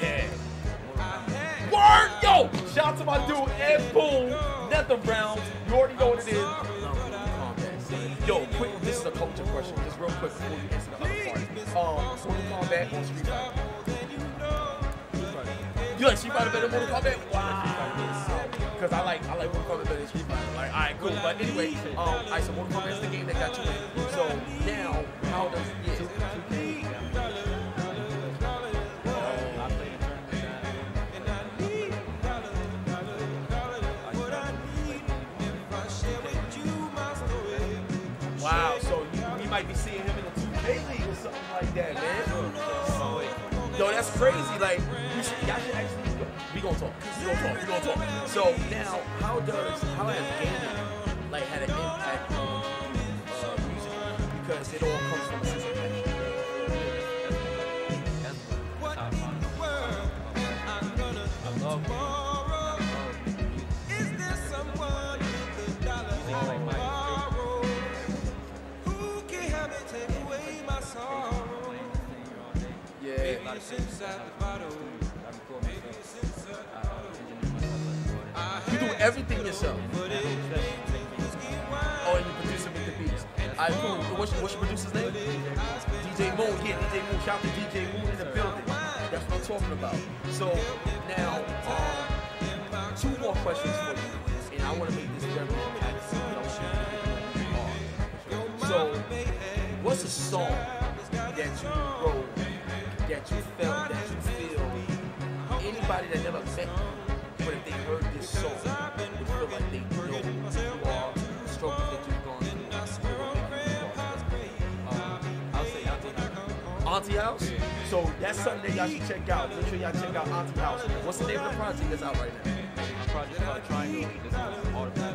Speaker 1: Yeah. Word, yo! Shout out to my dude Ed Boon, Nether Rounds. You already know what it is. Yo, quick, this is a culture question. Just real quick before we answer the other part. Um, Mortal Kombat or Street Fighter? You like Street Fighter better than Mortal Kombat? Wow. Because I like I like Mortal Kombat better than Street Fighter. Like, all right, cool. But anyway, um, all right, so Mortal Kombat is the game that got you in. So now, how does might be seeing him in the 2K league or something like that, man. Yo, that's crazy. Like, you should, y'all should actually, we gonna talk. We gonna talk. We gonna talk. So now, how does, how has gaming, like, had an impact on uh, music? Because it all comes from a sense Yeah. You do everything yourself. Oh, and you produce it with the beats. Alright, cool. What's what's your producer's name? DJ Moon. Yeah, DJ Moon. Shout out to DJ Moon in the building. That's what I'm talking about. So now, um, two more questions for you, and I want to make this very. So, what's a song that you wrote that you felt that you feel anybody that never met you, but if they heard this song, would feel like they know who you are, the struggles that you've gone through. Um,
Speaker 9: Auntie House.
Speaker 1: So that's something that y'all should check out. Make sure y'all check out Auntie House. What's the name of the project that's out right now?
Speaker 9: Project called Triangle.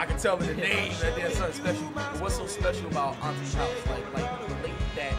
Speaker 1: I can tell in the name that there's something special. What's so special about Auntie's House? Like, like relate that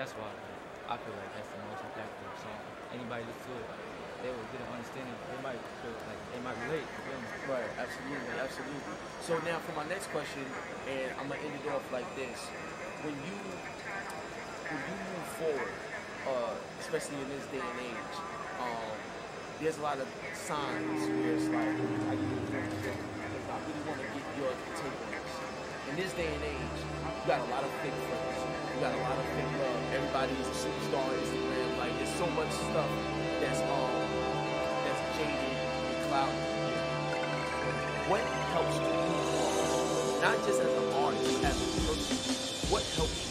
Speaker 9: that's why I feel like that's the most impactful song. Anybody listen to it, they will get an understanding. They might feel like they might relate, you me?
Speaker 1: Right, absolutely, absolutely. So now for my next question, and I'm gonna end it off like this: When you when you move forward, uh, especially in this day and age, um, there's a lot of signs where it's like, I really want to get your take on this. In this day and age, you got a lot of fake friends. You got a lot of fake love. Everybody is a superstar on Instagram. Like there's so much stuff that's um that's jaded and clouded what helps you? Not just as an artist, as a person. What helps you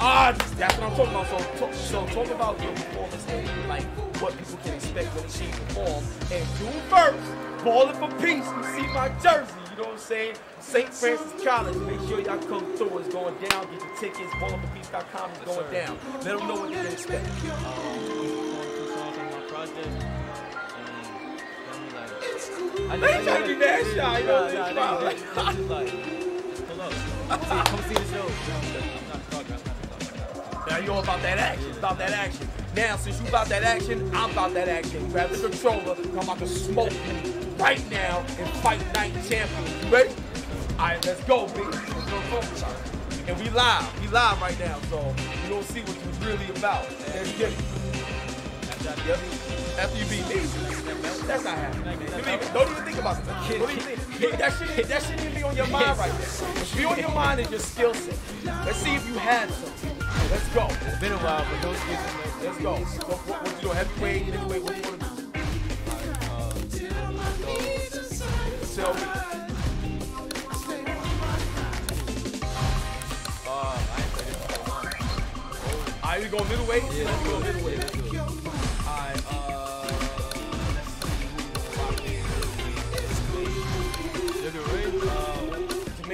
Speaker 1: Ah, that's what I'm talking about. So, talk, so talk about your performance and like what people can expect when they see you perform. And June first, balling for peace. You see my jersey. You know what I'm saying? St. Francis College. Make sure y'all come through. It's going down. Get your tickets. Ballingforpeace.com is going down. Let them know what they can expect.
Speaker 9: two songs on my project. And feel like, I
Speaker 1: They trying to be mad shy, you know what I'm saying?
Speaker 9: Come see the show.
Speaker 1: Now you all about that action, about that action. Now, since you about that action, I'm about that action. Grab the controller, I'm about to smoke you right now and fight night champion. You ready? All right, let's go, B. Let's go focus on. And we live, we live right now, so you don't see what you was really about. Let's get it. Yep. After you beat me, that's not happening. Don't even, don't even think about it. Don't even think. That shit, that shit need be on your mind right should be on your mind is your skill set. Let's see if you have something. Let's go.
Speaker 9: It's been a while, but in there.
Speaker 1: Let's go. What, what, what you doing? Heavyweight, heavyweight, what you want to do? Tell me.
Speaker 9: Uh, I ain't played it for so long.
Speaker 1: All right, we go middleweight? Yeah, let's go middleweight.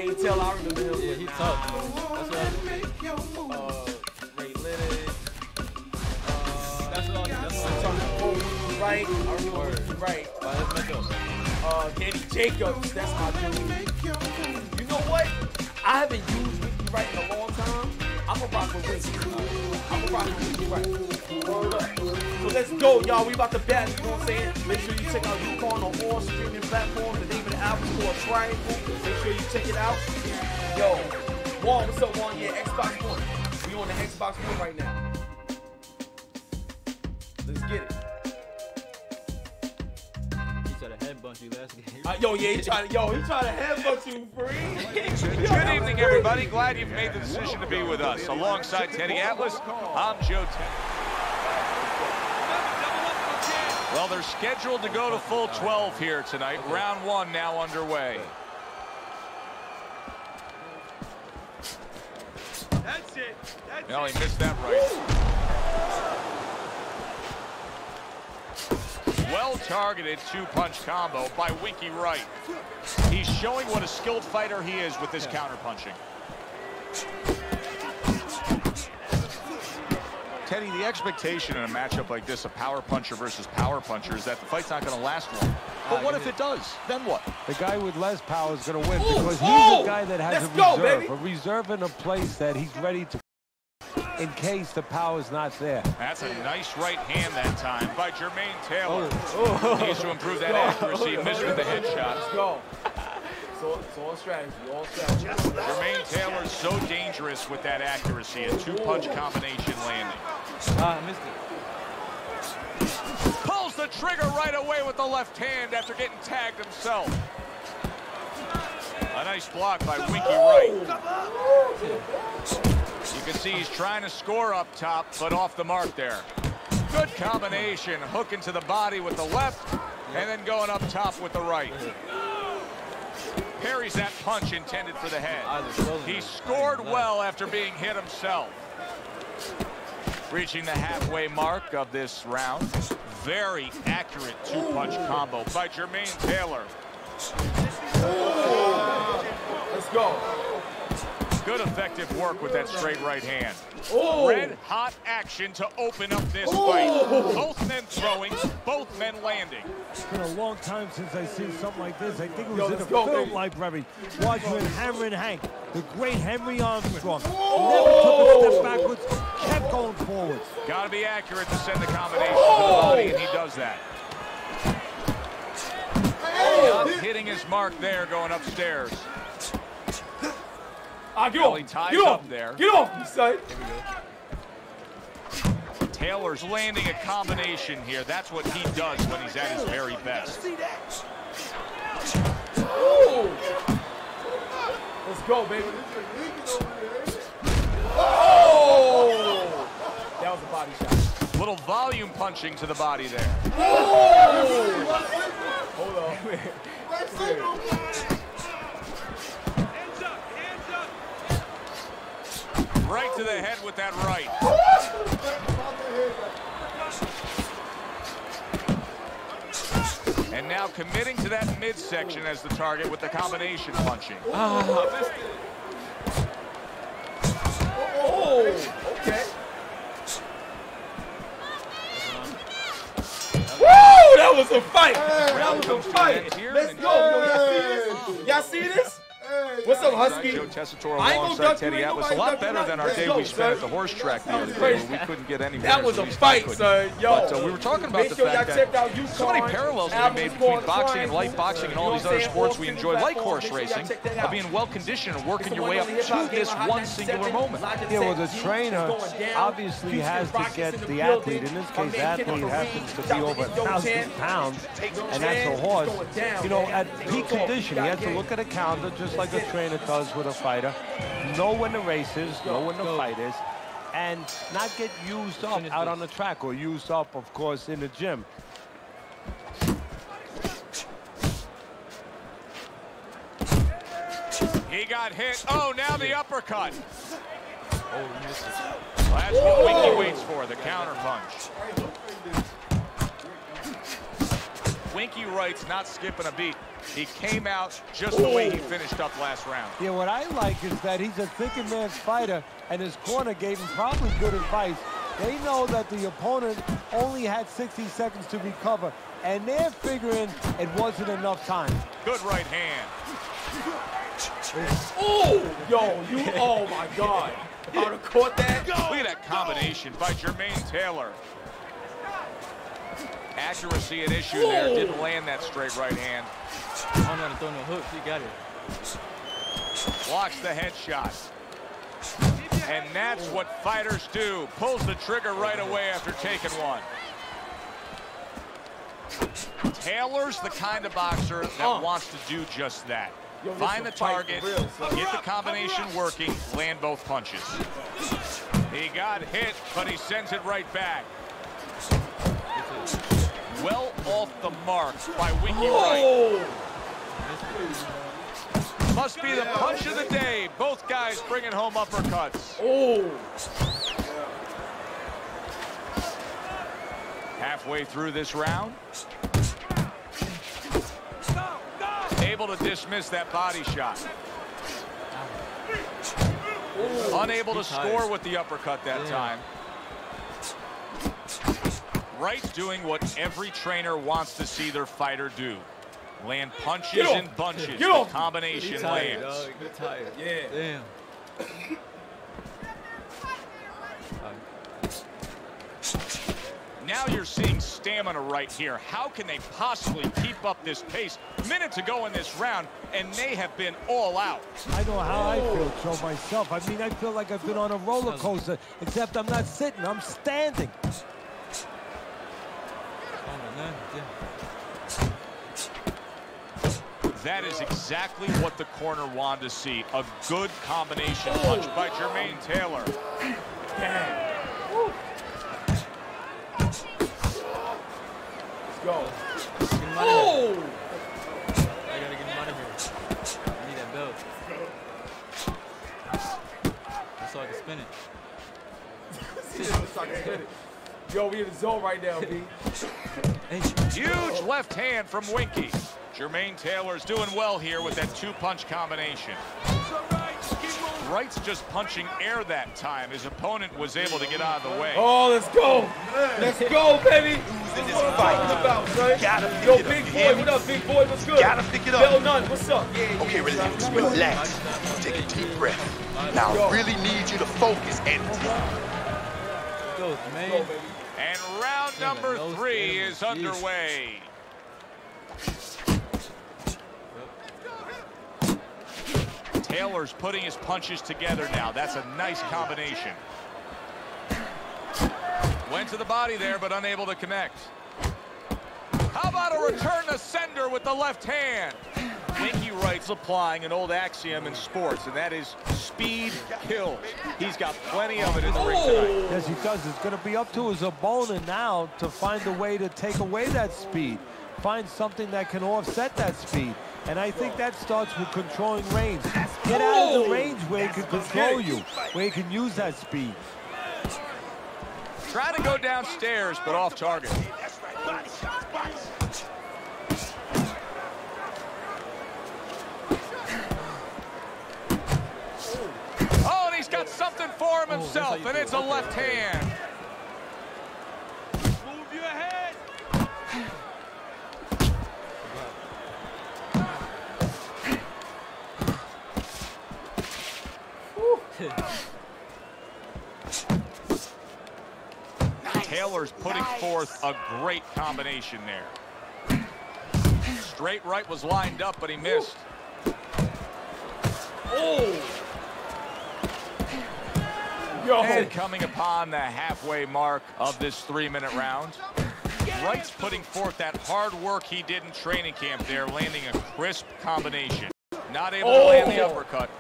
Speaker 1: Jermaine Taylor, I remember him.
Speaker 9: yeah, he tough. That's what I
Speaker 1: Uh, Ray Leonard. Uh,
Speaker 9: That's what I That's what I
Speaker 1: Tony Cole, right? I remember right.
Speaker 9: All right, let's make up.
Speaker 1: Uh, Danny Jacobs, that's my dude. You know what? I haven't used Winky Wright in a long time. I'm gonna rock with Winky. I'm gonna rock with Wright. So let's go, y'all. We about to bat. You know what I'm saying? Make sure you check out Yukon on all streaming platforms. The name of the album is called Triangle. Make sure you check it out. Yo, Juan, what's up, Juan? Yeah, Xbox One. We on the Xbox One right now. Let's get it.
Speaker 9: Headbutt you last game.
Speaker 1: Uh, yo, yeah, he trying to, yo, he trying to headbutt you, free.
Speaker 4: Good evening, everybody. Glad you've made the decision to be with us. Alongside Teddy Atlas, I'm Joe Teddy. Well, they're scheduled to go to full 12 here tonight. Round one now underway.
Speaker 6: That's it. That's
Speaker 4: No, he missed that right. Well-targeted two-punch combo by Winky Wright. He's showing what a skilled fighter he is with this counter-punching. Teddy, the expectation in a matchup like this, a power puncher versus power puncher, is that the fight's not going to last long. But what if it does? Then what?
Speaker 7: The guy with less power is going to win
Speaker 1: Ooh,
Speaker 7: because he's
Speaker 1: ooh,
Speaker 7: a guy that has a reserve,
Speaker 1: baby.
Speaker 7: a reserve in a place that he's ready to in case the power's not there.
Speaker 4: That's a nice right hand that time by Jermaine Taylor.
Speaker 1: Oh,
Speaker 4: Needs to improve that accuracy. Missed with the headshot.
Speaker 1: Let's go. It's all, it's all strategy, all strategy.
Speaker 4: Jermaine Taylor's so dangerous with that accuracy. A two-punch combination landing.
Speaker 9: Ah, I missed it.
Speaker 4: Pulls the trigger right away with the left hand after getting tagged himself. A nice block by Winky Wright. You can see he's trying to score up top, but off the mark there. Good combination, hooking to the body with the left, and then going up top with the right. Parries that punch intended for the head. He scored well after being hit himself. Reaching the halfway mark of this round. Very accurate two-punch combo by Jermaine Taylor.
Speaker 1: Let's go.
Speaker 4: Good effective work with that straight right hand.
Speaker 1: Oh.
Speaker 4: Red hot action to open up this oh. fight. Both men throwing, both men landing.
Speaker 7: It's been a long time since I've seen something like this. I think it was
Speaker 1: Yo,
Speaker 7: in a
Speaker 1: let's go,
Speaker 7: film
Speaker 1: baby.
Speaker 7: library watching Hammerin' Hank, the great Henry Armstrong. Never took a step backwards, kept going forward.
Speaker 4: Got to be accurate to send the combination to the body, and he does that. Hitting his mark there, going upstairs.
Speaker 1: Ah, get
Speaker 4: Well,
Speaker 1: off.
Speaker 4: he ties
Speaker 1: Get off.
Speaker 4: up there.
Speaker 1: Get off me, son.
Speaker 4: Taylor's landing a combination here. That's what he does when he's at his very best.
Speaker 1: Ooh. Let's go, baby. Oh! That was a body shot.
Speaker 4: Little volume punching to the body there. Oh!
Speaker 1: Hold on.
Speaker 4: Right to the head with that right. And now committing to that midsection as the target with the combination punching. Ah.
Speaker 1: Oh, okay. Woo! That was a fight. That was a fight. Let's go. Y'all see this? Y'all see this? What's up, Husky?
Speaker 4: Joe Tessitore
Speaker 1: I ain't gonna
Speaker 4: alongside
Speaker 1: duck
Speaker 4: Teddy Atlas. A lot better than our day we spent at the horse track the other day where we couldn't get any
Speaker 1: That was a fight,
Speaker 4: couldn't.
Speaker 1: son. Yo.
Speaker 4: But uh, we were talking about
Speaker 1: Make
Speaker 4: the fact
Speaker 1: y'all
Speaker 4: that
Speaker 1: out
Speaker 4: so many parallels to be
Speaker 1: Albums
Speaker 4: made between boxing and light boxing and all these other sports we enjoy, like horse
Speaker 1: Make sure y'all
Speaker 4: racing, of being well conditioned and working your way up
Speaker 1: on the hip-hop
Speaker 4: to this one singular moment.
Speaker 7: Yeah, well, the trainer
Speaker 1: is going down.
Speaker 7: obviously has to get the athlete. In this case,
Speaker 1: man
Speaker 7: athlete happens to be over a thousand pounds, and that's a horse. You know, at peak condition, he
Speaker 1: Got
Speaker 7: has to look at a calendar just like a trainer does with a fighter. Know when the race is, know when the fight is, and not get used up out on the track or used up, of course, in the gym.
Speaker 4: He got hit. Oh, now the uppercut.
Speaker 9: Oh, you missed it.
Speaker 4: Well, that's what Winky waits for, the counter punch. Winky Wright's not skipping a beat. He came out just the way he finished up last round.
Speaker 7: Yeah, what I like is that he's a thinking man's fighter, and his corner gave him probably good advice. They know that the opponent only had 60 seconds to recover, and they're figuring it wasn't enough time.
Speaker 4: Good right hand.
Speaker 1: Oh, yo, you, oh my God. I would have caught that.
Speaker 4: Look at that combination by Jermaine Taylor. Accuracy an issue there. Didn't land that straight right hand.
Speaker 9: I don't know how to throw no hooks. You got it.
Speaker 4: Blocks the headshot. And that's what fighters do. Pulls the trigger right away after taking one. Taylor's the kind of boxer that wants to do just that. Find the target,
Speaker 1: for real, son.
Speaker 4: get the combination working, land both punches. He got hit, but he sends it right back. Well off the mark by Winky oh! Wright.
Speaker 1: Oh!
Speaker 4: Must be the punch of the day. Both guys bringing home uppercuts.
Speaker 1: Oh!
Speaker 4: Halfway through this round. Able to dismiss that body shot. Unable to score with the uppercut that time. Wright doing what every trainer wants to see their fighter do. Land punches and bunches.
Speaker 1: Get off.
Speaker 4: combination
Speaker 9: He tired,
Speaker 4: lands.
Speaker 9: dog. He tired.
Speaker 1: Yeah.
Speaker 9: Damn.
Speaker 4: Now you're seeing stamina right here. How can they possibly keep up this pace? Minute to go in this round, and they have been all out.
Speaker 7: I know how I feel, Joe, myself. I mean, I feel like I've been on a roller coaster, except I'm not sitting, I'm standing.
Speaker 9: Yeah.
Speaker 4: That is exactly what the corner wanted to see. A good combination punch by Jermaine Taylor.
Speaker 1: Let's go.
Speaker 9: Get him out of here.
Speaker 1: Oh!
Speaker 9: I gotta get him out of here. I need that belt. That's all I can spin it.
Speaker 1: Yo, we in the zone right now, B.
Speaker 9: Hey,
Speaker 4: Huge oh. left hand from Winky. Jermaine Taylor's doing well here with that two-punch combination. Wright's just punching air that time. His opponent was able to get out of the way.
Speaker 1: Oh, let's go. Let's go, baby. This is what I'm talking about, son. Yo, big boy, what up, big boy? What's good?
Speaker 10: Gotta pick it up.
Speaker 1: Bell Nunn, what's up? Yeah, yeah,
Speaker 10: Okay, relax, relax. Take a deep breath. Now, I really need you to focus and
Speaker 9: go,
Speaker 1: Go,
Speaker 9: man.
Speaker 1: baby.
Speaker 4: And round number three is underway. Taylor's putting his punches together now. That's a nice combination. Went to the body there, but unable to connect. How about a return to sender with the left hand? Winky Wright's applying an old axiom in sports, and that is speed kills. He's got plenty of it in the ring oh! tonight.
Speaker 7: Yes, he does. It's going to be up to his opponent now to find a way to take away that speed, find something that can offset that speed. And I think that starts with controlling range. Get out of the range where he can control you, where he can use that speed.
Speaker 4: Trying to go downstairs, but off target. Something for him
Speaker 9: Oh, that's how
Speaker 4: himself,
Speaker 9: you
Speaker 4: and it's a left hand.
Speaker 6: Move your head.
Speaker 4: Taylor's putting forth a great combination there. Straight right was lined up, but he missed.
Speaker 1: Oh! Yo.
Speaker 4: And coming upon the halfway mark of this three-minute round, Wright's putting forth that hard work he did in training camp there, landing a crisp combination. Not able to land the
Speaker 1: Oh.
Speaker 4: uppercut.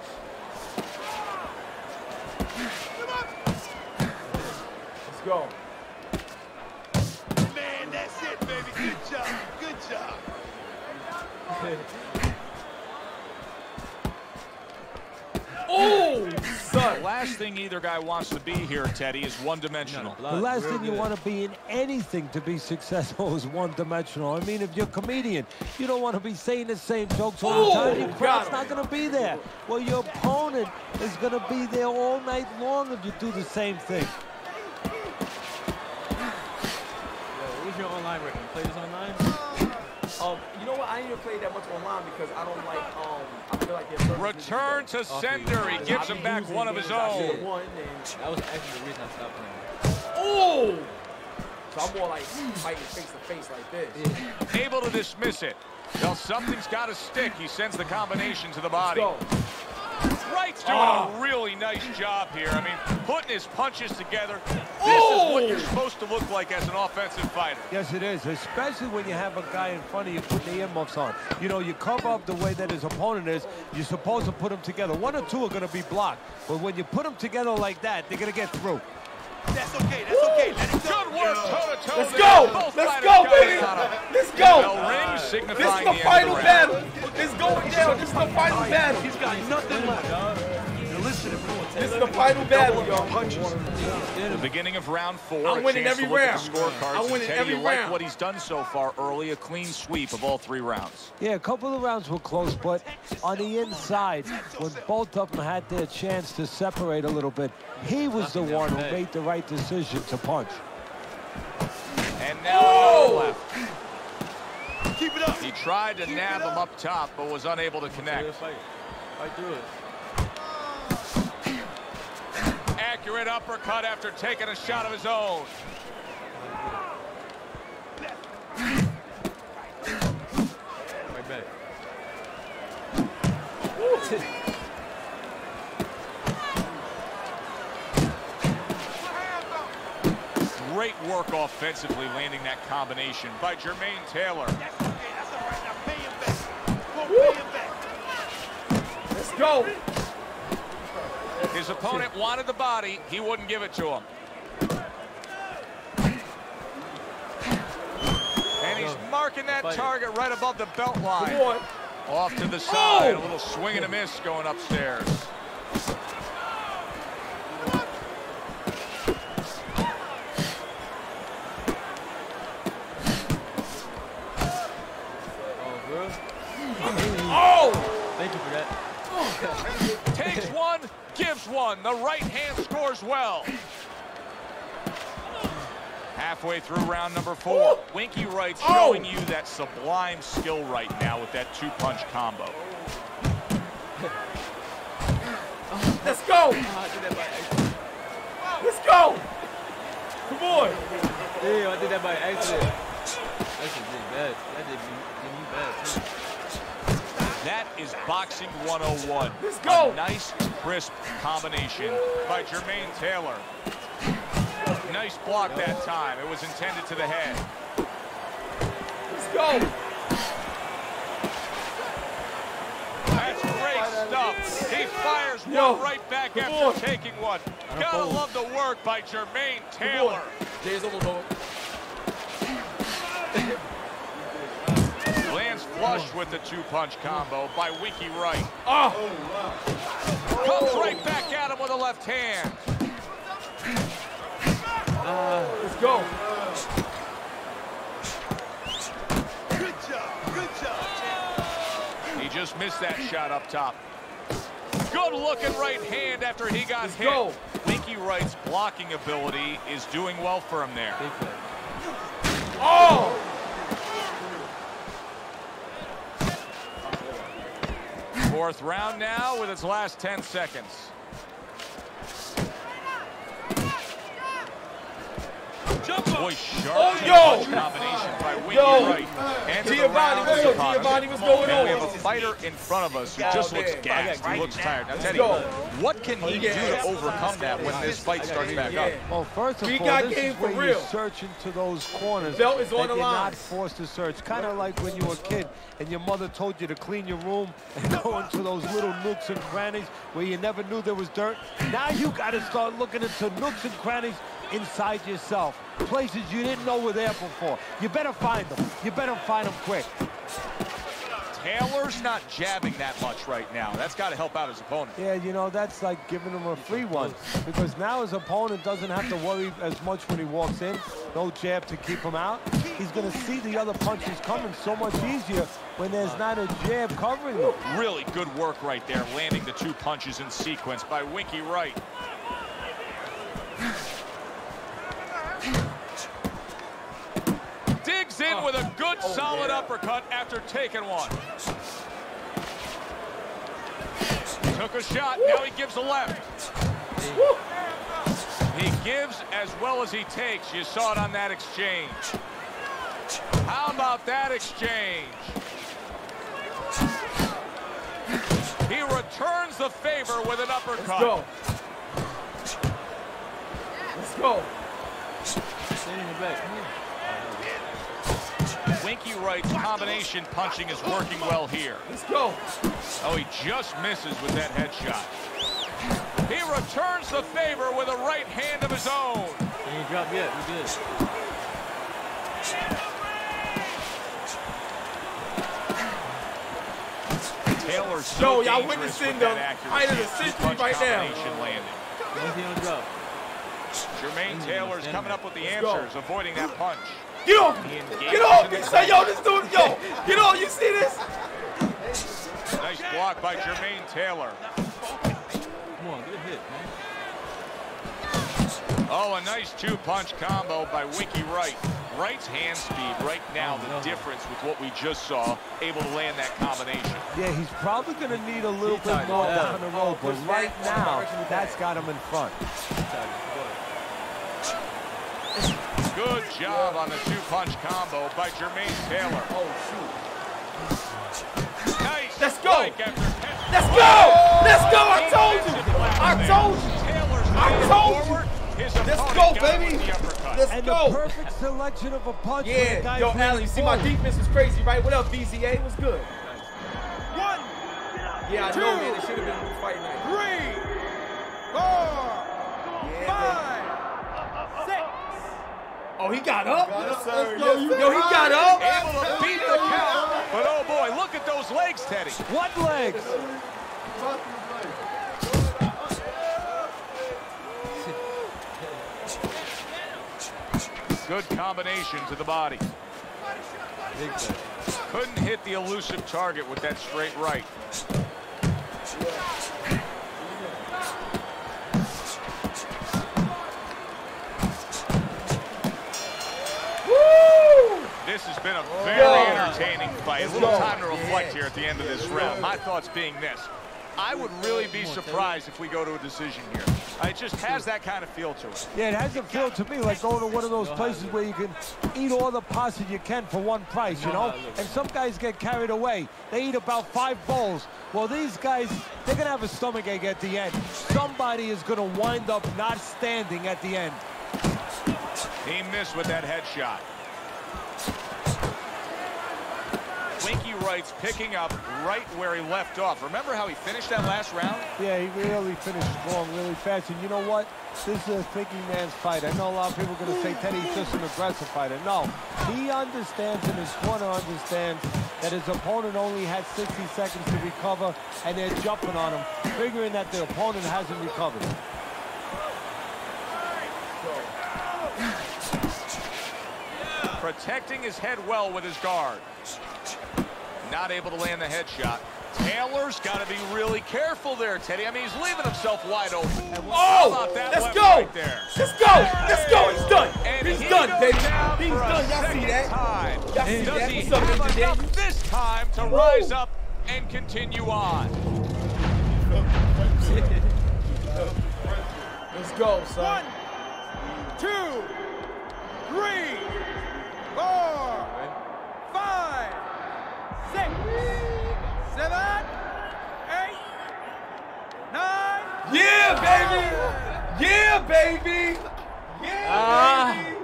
Speaker 1: Let's go.
Speaker 6: Man, that's it, baby. Good job. Good job.
Speaker 1: Oh,
Speaker 4: The last thing either guy wants to be here, Teddy, is one-dimensional.
Speaker 7: The last thing you want to be in anything to be successful is one-dimensional. I mean, if you're a comedian, you don't want to be saying the same jokes all the time. Your
Speaker 1: got
Speaker 7: crowd's not going to be there. Well, your opponent is going to be there all night long if you do the same thing.
Speaker 9: Yo, who's your online record? You play this online?
Speaker 1: Um, you know what? I didn't even play that much online because I don't like. Um, I feel like their service is
Speaker 4: Return to sender. He gives him back one of his own.
Speaker 9: That was actually the reason I stopped playing.
Speaker 1: oh! So I'm more like fighting face to face like this.
Speaker 4: Able to dismiss it. Well, something's got to stick. He sends the combination to the body. Wright's doing
Speaker 1: Ah.
Speaker 4: a really nice job here. I mean, putting his punches together. This
Speaker 1: Oh.
Speaker 4: is what you're supposed to look like as an offensive fighter.
Speaker 7: Yes, it is, especially when you have a guy in front of you putting the earmuffs on. You know, you cover up the way that his opponent is. You're supposed to put them together. One or two are going to be blocked, but when you put them together like that, they're going to get through.
Speaker 6: That's okay. That's okay. Let it go.
Speaker 4: Good work toe-to-toe
Speaker 1: Let's go. Let's go, baby.
Speaker 4: it on a
Speaker 1: Let's go. This is the
Speaker 4: the
Speaker 1: final
Speaker 4: of
Speaker 1: battle. It's going down. This is the final battle.
Speaker 5: He's got nothing left. Now listen,
Speaker 1: This is the final battle,
Speaker 5: double
Speaker 1: yo.
Speaker 5: punches.
Speaker 4: The beginning of round four.
Speaker 1: I'm winning
Speaker 4: chance to
Speaker 1: every
Speaker 4: look
Speaker 1: round.
Speaker 4: At the scorecards
Speaker 1: I'm
Speaker 4: and
Speaker 1: winning
Speaker 4: tell you
Speaker 1: every
Speaker 4: like what he's done so far early. A clean sweep of all three rounds.
Speaker 7: Yeah, a couple of rounds were close, but on the inside, when both of them had their chance to separate a little bit, he was the one who made the right decision to punch.
Speaker 4: And now
Speaker 1: Oh!
Speaker 4: left.
Speaker 6: Keep it up.
Speaker 4: He tried to
Speaker 6: Keep
Speaker 4: nab him
Speaker 6: up.
Speaker 4: up top, but was unable to connect.
Speaker 9: Fight. Fight through it.
Speaker 4: Accurate uppercut after taking a shot of his own.
Speaker 9: Right back.
Speaker 4: Great work offensively landing that combination by Jermaine Taylor.
Speaker 6: That's okay. That's all right. Now pay him back. Go pay him back.
Speaker 1: Let's go.
Speaker 4: His opponent wanted the body. He wouldn't give it to him. And he's marking that target right above the belt line. Off to the side. A
Speaker 1: Oh!
Speaker 4: little swing and a miss going upstairs.
Speaker 9: Oh, bro.
Speaker 1: Oh!
Speaker 9: Thank you for that.
Speaker 4: Takes one, gives one. The right hand scores well. Halfway through round number four. Winky Wright's
Speaker 1: Oh!
Speaker 4: showing you that sublime skill right now with that two-punch combo.
Speaker 1: Let's go.
Speaker 9: I did that by accident.
Speaker 1: Let's go. Come on.
Speaker 9: Yeah, I did that by accident. That shit bad. That did me bad, too.
Speaker 4: That is boxing 101.
Speaker 1: Let's go.
Speaker 4: A nice, crisp combination by Jermaine Taylor. Nice block that time. It was intended to the head.
Speaker 1: Let's go.
Speaker 4: That's great stuff. He fires one
Speaker 1: Yo,
Speaker 4: right back
Speaker 1: come
Speaker 4: after
Speaker 1: on.
Speaker 4: taking one. Gotta love the work by Jermaine Taylor.
Speaker 1: Jay's almost over.
Speaker 4: Lands flush with the two-punch combo by Winky Wright.
Speaker 1: Oh, oh
Speaker 4: Comes right back at him with a left hand.
Speaker 1: Uh, let's go.
Speaker 6: Good job. Good job, champ.
Speaker 4: He just missed that shot up top. Good looking right hand after he got
Speaker 1: Let's
Speaker 4: hit.
Speaker 1: go.
Speaker 4: Winky Wright's blocking ability is doing well for him there.
Speaker 9: Big fat.
Speaker 1: Oh,
Speaker 4: Fourth round now with its last 10 seconds. Boy, sharp
Speaker 1: Oh, yo.
Speaker 4: combination by Winky
Speaker 1: Yo. Giovanni, what's up. Giovanni? What's going on?
Speaker 4: Have a fighter in front of us who just looks gassed. He looks tired. Now, Teddy, what can oh, he do to overcome that when this fight starts back up?
Speaker 7: Well, first of all,
Speaker 1: got
Speaker 7: this
Speaker 1: game
Speaker 7: is
Speaker 1: for
Speaker 7: where
Speaker 1: real.
Speaker 7: you search into those corners
Speaker 1: Belt is on
Speaker 7: that
Speaker 1: the
Speaker 7: you're not forced to search. Kind of like when you were a kid and your mother told you to clean your room and go into those little nooks and crannies where you never knew there was dirt. Now you got to start looking into nooks and crannies inside yourself, places you didn't know were there before. You better find them. You better find them quick.
Speaker 4: Taylor's not jabbing that much right now. That's got to help out his opponent.
Speaker 7: Yeah, you know, that's like giving him a free one because now his opponent doesn't have to worry as much when he walks in. No jab to keep him out. He's going to see the other punches coming so much easier when there's not a jab covering them.
Speaker 4: Really good work right there, landing the two punches in sequence by Winky Wright. Digs in with a good oh, solid uppercut after taking one. Took a shot, now he gives a left. He gives as well as he takes. You saw it on that exchange. How about that exchange? He returns the favor with an uppercut.
Speaker 1: let's
Speaker 4: uppercut.
Speaker 1: go. Let's go.
Speaker 9: Stand in the back.
Speaker 4: Winky Wright's combination punching is working well here.
Speaker 1: Let's go.
Speaker 4: Oh, he just misses with that headshot. He returns the favor with a right hand of his own.
Speaker 9: He ain't dropped yet. We good.
Speaker 4: Taylor's
Speaker 1: Yo,
Speaker 4: so
Speaker 1: y'all witnessing the height of the century right now.
Speaker 4: combination landed.
Speaker 9: He don't.
Speaker 4: Jermaine Taylor's coming up with the answers, avoiding that punch.
Speaker 1: Get off!
Speaker 4: He engages
Speaker 1: Get off!
Speaker 4: in the
Speaker 1: Say, yo, this dude, yo, get off! You see this?
Speaker 4: Nice block by Jermaine Taylor.
Speaker 9: Come on, good hit, man.
Speaker 4: Oh, a nice two-punch combo by Winky Wright. Wright's hand speed right now,
Speaker 9: Oh,
Speaker 4: the
Speaker 9: no.
Speaker 4: difference with what we just saw, able to land that combination.
Speaker 7: Yeah, he's probably going to need a little
Speaker 9: He
Speaker 7: bit more down
Speaker 9: down.
Speaker 7: the road, but right now, that's got him in front.
Speaker 4: Good job on the two-punch combo by Jermaine Taylor.
Speaker 1: Oh, shoot.
Speaker 4: Nice
Speaker 1: Let's go.
Speaker 4: strike after catch.
Speaker 1: Let's go! Oh! Let's go! I told you! I told you! I told you.
Speaker 4: forward. His
Speaker 1: Let's go, baby.
Speaker 4: with the uppercut.
Speaker 1: Let's
Speaker 7: And
Speaker 1: go!
Speaker 7: the perfect selection of a punch. when the
Speaker 1: Yeah, yo,
Speaker 7: leaning
Speaker 1: Allen, you see my defense was crazy, right? What up, VZA? What's good?
Speaker 6: One,
Speaker 1: Yeah, I
Speaker 6: Two.
Speaker 1: know, man. It should have been a good fight night.
Speaker 6: three, four,
Speaker 1: Yeah,
Speaker 6: five, six.
Speaker 1: Baby. Oh, he got up?
Speaker 3: Yes, sir.
Speaker 1: Yo,
Speaker 3: Yes, sir.
Speaker 1: yo, he got up?
Speaker 4: Able to beat the count. But oh boy, look at those legs, Teddy.
Speaker 7: What legs?
Speaker 4: Good combination to the body. Couldn't hit the elusive target with that straight right. This has been a very
Speaker 1: Yo.
Speaker 4: entertaining fight. A
Speaker 1: Let's
Speaker 4: little
Speaker 1: go.
Speaker 4: time to reflect
Speaker 1: Yeah.
Speaker 4: here at the end of this round. My thoughts being this. I would really be surprised if we go to a decision here. It just has that kind of feel to it.
Speaker 7: Yeah, it has a feel to me like going to one of those places where you can eat all the pasta you can for one price, you know? And some guys get carried away. They eat about five bowls. Well, these guys, they're going to have a stomach ache at the end. Somebody is going to wind up not standing at the end.
Speaker 4: He missed with that headshot. Picking up right where he left off. Remember how he finished that last round?
Speaker 7: Yeah, he really finished strong, really fast. And you know what? This is a thinking man's fight. I know a lot of people are going to say Teddy's just an aggressive fighter. No, he understands and his corner understands that his opponent only had 60 seconds to recover, and they're jumping on him, figuring that the opponent hasn't recovered.
Speaker 4: Protecting his head well with his guard. Not able to land the headshot. Taylor's got to be really careful there, Teddy. I mean, he's leaving himself wide open.
Speaker 1: Oh!
Speaker 4: about that
Speaker 1: Let's go!
Speaker 4: right there?
Speaker 1: Let's go! Let's go! He's done!
Speaker 4: And
Speaker 1: He's
Speaker 4: he
Speaker 1: done, baby! He's done. Y'all see that?
Speaker 4: Time.
Speaker 1: Y'all see
Speaker 4: Does
Speaker 1: that?
Speaker 4: he
Speaker 1: What's up,
Speaker 4: have enough this time to rise up and continue on?
Speaker 1: Let's go, son.
Speaker 6: One, two, three, four, five, six, seven, eight, nine.
Speaker 1: Yeah, baby! Yeah, baby! Yeah,
Speaker 4: Ah.
Speaker 1: baby!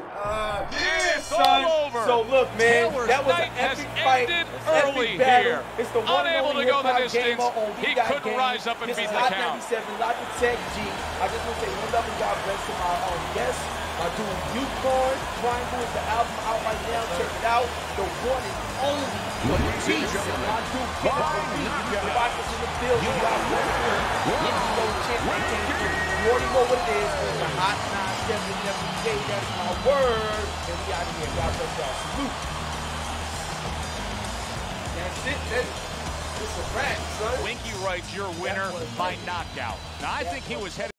Speaker 1: yeah,
Speaker 4: It's
Speaker 1: son.
Speaker 4: all over.
Speaker 1: So look, man,
Speaker 4: Taylor's
Speaker 1: that was an epic fight.
Speaker 4: ended
Speaker 1: epic battle.
Speaker 4: here.
Speaker 1: It's the one and
Speaker 4: Unable
Speaker 1: only
Speaker 4: to go the distance,
Speaker 1: on
Speaker 4: he couldn't
Speaker 1: Game.
Speaker 4: rise up and
Speaker 1: this
Speaker 4: beat
Speaker 1: is
Speaker 4: the
Speaker 1: Hot
Speaker 4: count.
Speaker 1: 97, Logitech G. I just want to say one love and God bless to my um, guests. My dude Unicorn, Triangle is the album out right now. Check it out. The one and only what. The hot 970 every day. That's my word. And we out here. God bless y'all. Salute. That's it, baby. It's a wrap, son.
Speaker 4: Winky Wright's your winner by knockout. Now, I think he was headed.